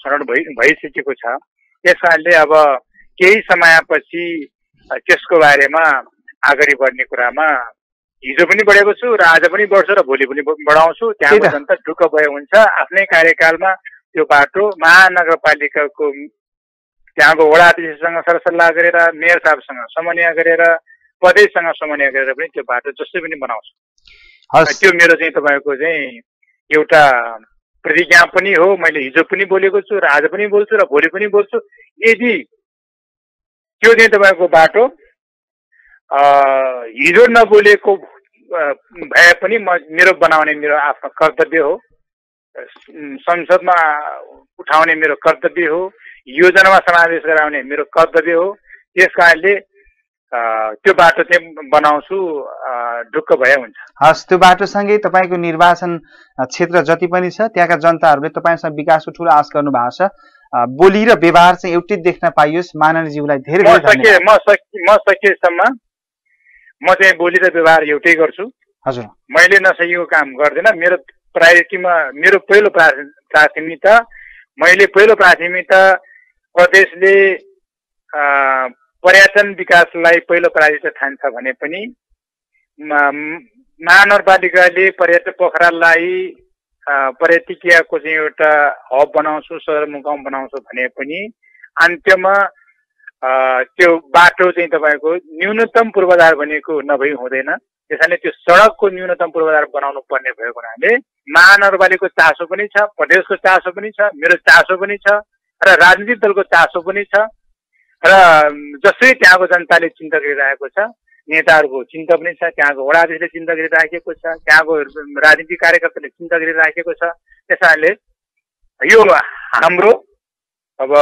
छनौट भइ भइसकेको छ। त्यस कारणले अब केही समयपछि त्यसको बारेमा अगाडि बढ्ने कुरामा हिजो पनि बढेको छु र आज पनि बढ्छु र भोलि पनि बढाउँछु। त्यहाँको त्यही त। जनता ढुक्क भयो हुन्छ। आफ्नै कार्यकालमा त्यो बाटो महानगरपालिकाको त्यहाँको वडा अध्यक्षसँग सरसल्लाह गरेर मेयर साहबसँग समन्वय गरेर प्रदेशसँग समन्वय गरेर पनि त्यो बाटो जसै पनि बनाउँछु। त्यो मेरो चाहिँ तपाईँको चाहिँ एउटा प्रतिज्ञा पनि हो। मैले हिजो पनि बोलेको छु र आज पनि बोल्छु र भोलि पनि बोल्छु। यदि त्यो चाहिँ तपाईँको बाटो हिजो नबोलेको भए पनि म मेरो बनाउने मेरो आफ्नो कर्तव्य हो। संसदमा उठाउने मेरो कर्तव्य हो। योजनामा समावेश गराउने मेरो कर्तव्य हो। त्यस कारणले त्यो बाटो चाहिँ बनाउँछु ढुक्क भए हुन्छ। हस् त्यो बाटोसँगै तपाईँको निर्वाचन क्षेत्र जति पनि छ त्यहाँका जनताहरूले तपाईँसँग विकासको ठुलो आश गर्नु भएको छ बोली र व्यवहार चाहिँ एउटै देख्न पाइयोस्। माननीयज्यूलाई धेरै म सकेसम्म म चाहिँ बोली र व्यवहार एउटै गर्छु। हजुर। मैले नसकेको काम गर्दिनँ। मेरो प्रायोरिटीमा मेरो पहिलो प्रा- प्राथमिकता मैले पहिलो प्राथमिकता प्रदेशले पर्यटन विकासलाई पहिलो प्रायोरिकता ठान्छ भने पनि महानगरपालिकाले पर्यटक पोखरालाई पर्यटकीयको चाहिँ एउटा हब बनाउँछु सदरमुकाम बनाउँछु भने पनि अन्त्यमा त्यो बाटो चाहिँ तपाईँको न्यूनतम पूर्वाधार भनेको नभई हुँदैन। त्यसैले त्यो सडकको न्यूनतम पूर्वाधार बनाउनु पर्ने भएको हुनाले महानगरपालिकाको चासो पनि छ प्रदेशको चासो पनि छ मेरो चासो पनि छ र राजनीतिक दलको चासो पनि छ र जसरी त्यहाँको जनताले चिन्ता गरिरहेको छ नेताहरूको चिन्ता पनि छ त्यहाँको वडा अध्यक्षले चिन्ता गरिराखेको छ त्यहाँको राजनीतिक कार्यकर्ताले चिन्ता गरिराखेको छ। त्यस कारणले यो हाम्रो अब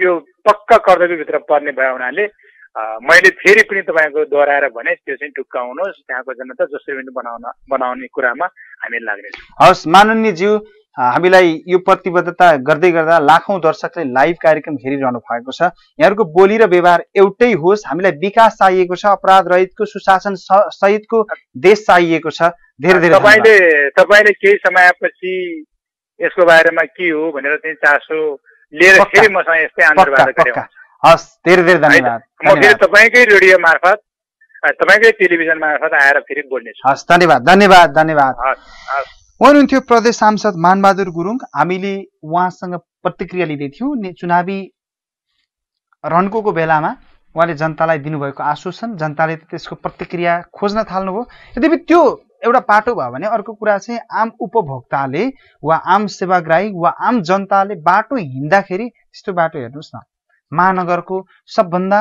यो पक्का कर्तव्यभित्र पर्ने भयो हुनाले मैले फेरि पनि तपाईँको दोहोऱ्याएर भने त्यो चाहिँ टुक्काउनुहोस् त्यहाँको जनता जसरी पनि बनाउन बनाउने कुरामा हामी लाग्नेछौँ। हस् माननीयज्यू हामीलाई यो प्रतिबद्धता गर्दै गर्दा लाखौँ दर्शकले लाइभ कार्यक्रम हेरिरहनु भएको छ। यहाँहरूको बोली र व्यवहार एउटै होस् हामीलाई विकास चाहिएको छ अपराध रहितको सुशासन सहितको देश चाहिएको छ। धेरै धेरै तपाईँले। तपाईँले केही समयपछि यसको बारेमा के हो भनेर चाहिँ चासो लिएर फेरि मसँग यस्तै गरे पक्का हस् धेरै धेरै धन्यवाद। म फेरि तपाईँकै रेडियो मार्फत तपाईँकै टेलिभिजन मार्फत आएर फेरि बोल्नेछु। हस् धन्यवाद धन्यवाद धन्यवाद। हुनुहुन्थ्यो प्रदेश सांसद मानबहादुर गुरुङ। हामीले उहाँसँग प्रतिक्रिया लिँदै थियौँ। चुनावी रणको बेलामा उहाँले जनतालाई दिनुभएको आश्वासन जनताले त्यसको प्रतिक्रिया खोज्न थाल्नुभयो। यद्यपि त्यो एउटा पाटो भयो भने अर्को कुरा चाहिँ आम उपभोक्ताले वा आम सेवाग्राही वा आम जनताले बाटो हिँड्दाखेरि त्यस्तो बाटो हेर्नुहोस् न। महानगरको सबभन्दा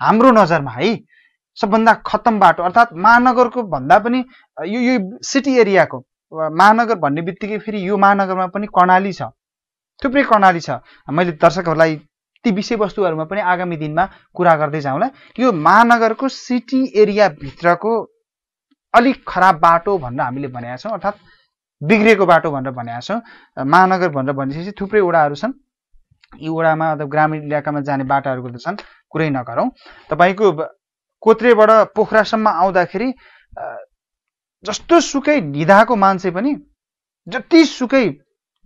हाम्रो नजरमा है सबभन्दा खत्तम बाटो अर्थात् महानगरको भन्दा पनि यो यो सिटी एरियाको महानगर भन्ने बित्तिकै फेरि यो महानगरमा पनि कर्णाली छ। थुप्रै कर्णाली छ। मैले दर्शकहरूलाई ती विषयवस्तुहरूमा पनि आगामी दिनमा कुरा गर्दै जाउँला। यो महानगरको सिटी एरियाभित्रको अलिक खराब बाटो भनेर हामीले भनेका छौँ अर्थात् बिग्रिएको बाटो भनेर भनेका छौँ। महानगर भनेर भनिसकेपछि थुप्रै वडाहरू छन्। यी वडामा अथवा ग्रामीण इलाकामा जाने बाटाहरूको त छन् कुरै नगरौँ। तपाईँको कोत्रेबाट पोखरासम्म आउँदाखेरि जस्तो सुकै निधाको मान्छे पनि जति सुकै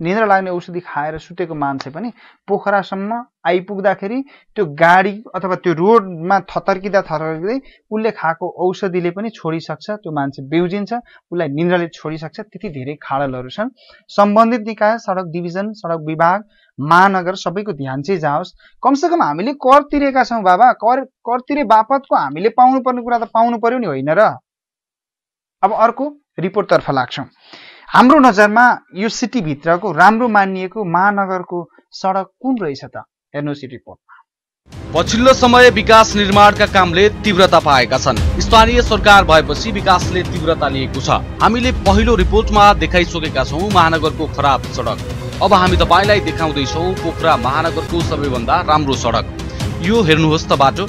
निन्द्रा लाग्ने औषधि खाएर सुतेको मान्छे पनि पोखरासम्म आइपुग्दाखेरि त्यो गाडी अथवा त्यो रोडमा थतर्किँदा थतर्किँदै उसले खाएको औषधिले पनि छोडिसक्छ त्यो मान्छे बिउजिन्छ उसलाई निन्द्राले छोडिसक्छ। त्यति धेरै खाडलहरू छन्। सम्बन्धित निकाय सडक डिभिजन सडक विभाग महानगर सबैको ध्यान चाहिँ जाओस्। कमसेकम हामीले कर तिरेका छौँ बाबा। कर कर तिरे बापतको हामीले पाउनुपर्ने कुरा त पाउनु पर्यो नि होइन र? अब अर्को रिपोर्टतर्फ लाग्छौँ। हाम्रो नजरमा यो सिटीभित्रको राम्रो मानिएको महानगरको सडक कुन रहेछ त? हेर्नुहोस् यो रिपोर्ट पछिल्लो समय विकास निर्माणका कामले तीव्रता पाएका छन्। स्थानीय सरकार भएपछि विकासले तीव्रता लिएको छ। हामीले पहिलो रिपोर्टमा देखाइसकेका छौँ महानगरको खराब सडक। अब हामी तपाईँलाई देखाउँदैछौँ पोखरा महानगरको सबैभन्दा राम्रो सडक। यो हेर्नुहोस् त बाटो।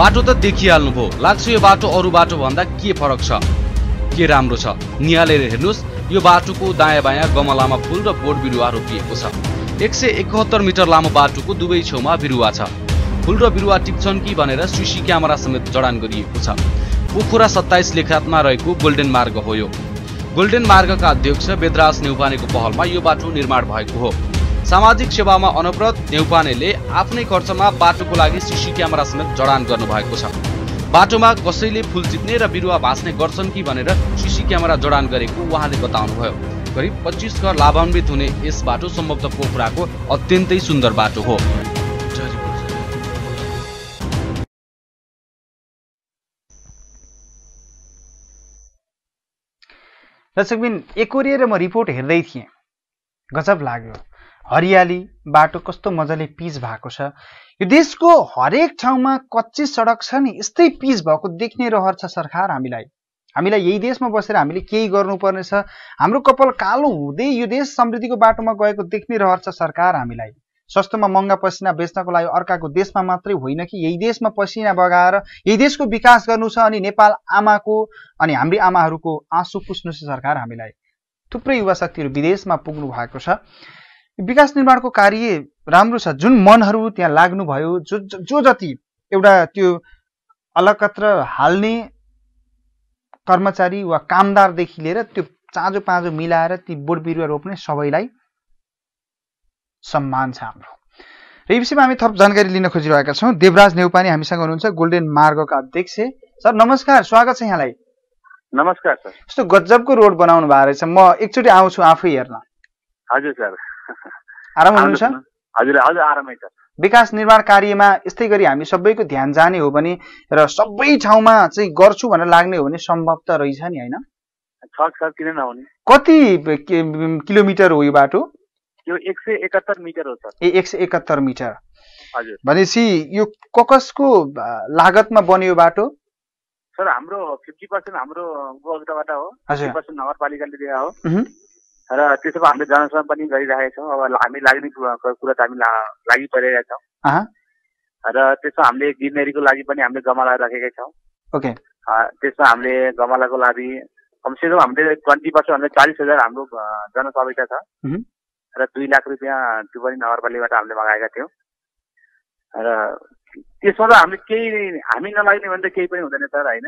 बाटो त देखिहाल्नुभयो। लाग्छ यो बाटो अरू बाटो भन्दा के फरक छ? के राम्रो छ? निहालेर हेर्नुहोस् यो बाटोको दायाँ बायाँ गमलामा फुल र बोट बिरुवा रोपिएको छ। एक सय एकहत्तर मिटर लामो बाटोको दुवै छेउमा बिरुवा छ। फुल र बिरुवा टिप्छन् कि भनेर सिसी क्यामेरा समेत जडान गरिएको छ। पोखरा सत्ताइस लेखातमा रहेको गोल्डेन मार्ग हो यो। गोल्डेन मार्गका अध्यक्ष बेदराज नेउपानेको पहलमा यो बाटो निर्माण भएको हो। सामाजिक सेवामा अनवरत नेउपानेले आफ्नै खर्चमा बाटोको लागि सिसी क्यामेरा समेत जडान गर्नुभएको छ। बाटोमा कसैले फुल चिप्ने र बिरुवा भाँच्ने गर्छन् कि भनेर सिसी क्यामेरा जडान गरेको उहाँले बताउनुभयो। करिब पच्चिस घर लाभान्वित हुने यस बाटो सम्भवतः पोखराको अत्यन्तै सुन्दर बाटो हो। दर्शकबिन एकोरिएर म रिपोर्ट हेर्दै थिएँ। गजब लाग्यो। हरियाली बाटो कस्तो मजाले पिच भएको छ। यो देशको हरेक ठाउँमा कच्ची सडक छ नि यस्तै पिच भएको देख्ने रहर छ सरकार हामीलाई। हामीलाई यही देशमा बसेर हामीले केही गर्नुपर्ने छ हाम्रो कपाल कालो हुँदै यो देश समृद्धिको बाटोमा गएको देख्ने रहर छ सरकार हामीलाई। सस्तोमा महँगा पसिना बेच्नको लागि अर्काको देशमा मात्रै होइन कि यही देशमा पसिना बगाएर यही देशको विकास गर्नु छ अनि नेपाल आमाको अनि हाम्री आमाहरूको आँसु पुस्नु छ सरकार हामीलाई। थुप्रै युवा शक्तिहरू विदेशमा पुग्नु भएको छ। विकास निर्माणको कार्य राम्रो छ। जुन मनहरू त्यहाँ लाग्नुभयो जो जो जति एउटा त्यो अलकत्र हाल्ने कर्मचारी वा कामदारदेखि लिएर त्यो चाँजो पाँजो मिलाएर ती बोट बिरुवा रोप्ने सबैलाई सम्मान छ हाम्रो। र यो विषयमा हामी थप जानकारी लिन खोजिरहेका छौँ। देवराज नेउपाने हामीसँग हुनुहुन्छ गोल्डेन मार्गका अध्यक्ष। सर नमस्कार स्वागत छ यहाँलाई। नमस्कार सर। यस्तो गजबको रोड बनाउनु भएको रहेछ। म एकचोटि आउँछु आफै हेर्न। हजुर सर। आराम हुनुहुन्छ? हजुर हजुर आरामै छ। विकास निर्माण कार्यमा यस्तै गरी हामी सबैको ध्यान जाने हो भने र सबै ठाउँमा चाहिँ गर्छु भनेर लाग्ने हो भने सम्भव त रहेछ नि होइन? किन नहुने? कति किलोमिटर हो यो बाटो? यो एक सय एकात्तर मिटर हो सर। ए एक सय एकहत्तर मिटर। हजुर। भनेपछि यो ककसको लागतमा बन्यो बाटो? सर हाम्रो फिफ्टी पर्सेन्ट हाम्रो हो। हजुर। पर्सेन्ट नगरपालिकाले दिए हो। र त्यसो भए हामीले जनसेवा पनि गरिरहेका छौँ। अब हामी लाग्ने कुरा त हामी लागि परिरहेका छौँ। र त्यसमा हामीले ग्रिनेरीको लागि पनि हामीले गमला राखेका छौँ। ओके त्यसमा हामीले गमलाको लागि कमसेकम हामीले ट्वेन्टी पर्सेन्ट भन्दा चालिस हजार हाम्रो जनसहभागिता छ। र दुई लाख रुपियाँ त्यो पनि नगरपालिकाबाट हामीले मगाएका थियौँ। र त्यसमा त हामीले केही हामी नलाग्ने भने त केही पनि हुँदैन सर होइन?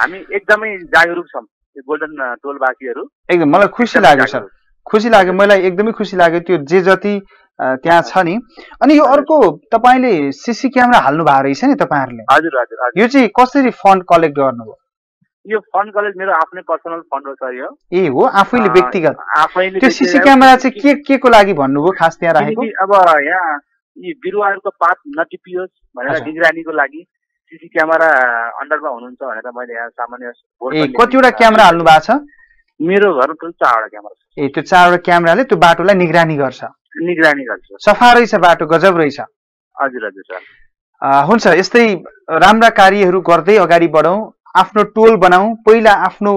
हामी एकदमै जागरुक छौँ। गोल्डन अ, टोलवासीहरू एकदम मलाई खुसी लाग्यो सर। खुसी लाग्यो मलाई एकदमै खुसी लाग्यो त्यो जे जति त्यहाँ छ नि अनि यो अर्को तपाईँले सिसी क्यामेरा हाल्नु भएको रहेछ नि तपाईँहरूले हजुर हजुर यो चाहिँ कसरी फन्ड कलेक्ट गर्नुभयो यो फन्ड कलेज मेरो आफ्नै पर्सनल फन्ड हो सर यो ए हो आफैले व्यक्तिगत आफैले त्यो सिसी क्यामेरा चाहिँ के के को लागि भन्नुभयो खास त्यहाँ राखेको अब यहाँ यी बिरुवाहरूको पात नटिपियोस् भनेर। निगरानीको लागि सिसी क्यामेरा अन्डरमा हुनुहुन्छ भनेर मैले यहाँ सामान्य ए कतिवटा। क्यामेरा हाल्नु भएको छ? मेरो घरमा टोटल चारवटा क्यामेरा छ। ए त्यो चारवटा क्यामेराले त्यो बाटोलाई निगरानी गर्छ। निगरानी गर्छ। सफा रहेछ बाटो गजब रहेछ। हजुर हजुर सर। हुन्छ यस्तै राम्रा कार्यहरू गर्दै अगाडि बढौँ। आफ्नो टोल बनाऊ पहिला आफ्नो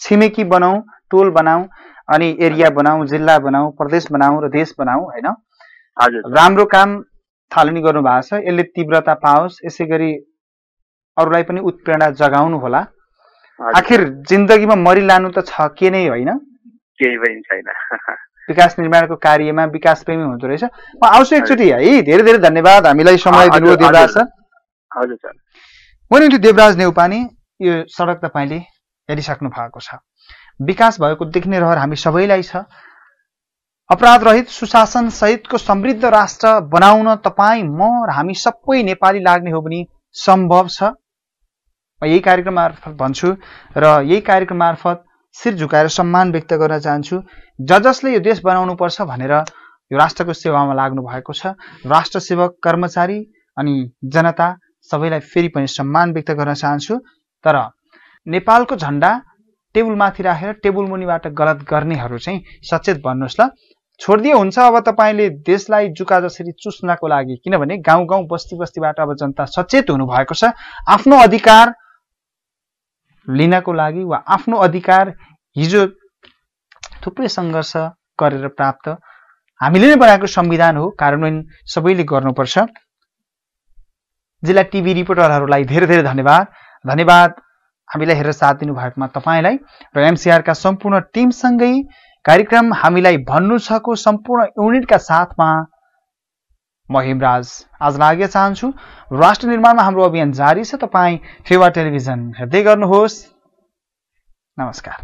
छिमेकी बनाऊ टोल बनाऊ अनि एरिया बनाऊ जिल्ला बनाऊ प्रदेश बनाऊ र देश बनाऊ होइन? राम्रो काम थालनी गर्नु भएको छ। यसले तीव्रता पाओस्। यसै गरी अरूलाई पनि उत्प्रेरणा जगाउनु होला। आखिर जिन्दगीमा मरिलानु त छ के नै होइन। केही पनि छैन। विकास निर्माणको कार्यमा विकास प्रेमी हुँदो रहेछ। म आउँछु एकचोटि है धेरै धेरै धन्यवाद। हामीलाई समय दिनुभयो देवराज सर। हजुर सर। मैले देवराज नेउपाने। यो सडक तपाईँले हेरिसक्नु भएको छ। विकास भएको देख्ने रहर हामी सबैलाई छ। अपराध रहित सुशासन सहितको समृद्ध राष्ट्र बनाउन तपाईँ म र हामी सबै नेपाली लाग्ने हो भने सम्भव छ। म यही कार्यक्रम मार्फत भन्छु र यही कार्यक्रम मार्फत शिर झुकाएर सम्मान व्यक्त गर्न चाहन्छु। ज जसले यो देश बनाउनु पर्छ भनेर यो राष्ट्रको सेवामा लाग्नु भएको छ। राष्ट्र सेवक कर्मचारी अनि जनता सबैलाई फेरि पनि सम्मान व्यक्त गर्न चाहन्छु। तर नेपालको झन्डा टेबुलमाथि राखेर टेबुल मुनिबाट गलत गर्नेहरू चाहिँ सचेत भन्नुहोस् ल। छोडिदिए हुन्छ अब तपाईँले देशलाई जुका जसरी चुस्नको लागि। किनभने गाउँ गाउँ बस्ती बस्तीबाट अब जनता सचेत हुनुभएको छ। आफ्नो अधिकार लिनको लागि वा आफ्नो अधिकार हिजो थुप्रै सङ्घर्ष गरेर प्राप्त हामीले नै बनाएको संविधान हो। कार्यान्वयन सबैले गर्नुपर्छ। जिल्ला टिभी रिपोर्टरहरूलाई धेरै धेरै धन्यवाद। धन्यवाद। हामीलाई हेरेर साथ दिनुभएकोमा तपाईँलाई र एमसिआरका सम्पूर्ण टिमसँगै कार्यक्रम हामीलाई भन्नु छको सम्पूर्ण युनिटका साथमा म हिमराज आज लागे चाहन्छु राष्ट्र निर्माणमा हाम्रो अभियान जारी छ तपाईँ फेवा टेलिभिजन हेर्दै गर्नुहोस्। नमस्कार।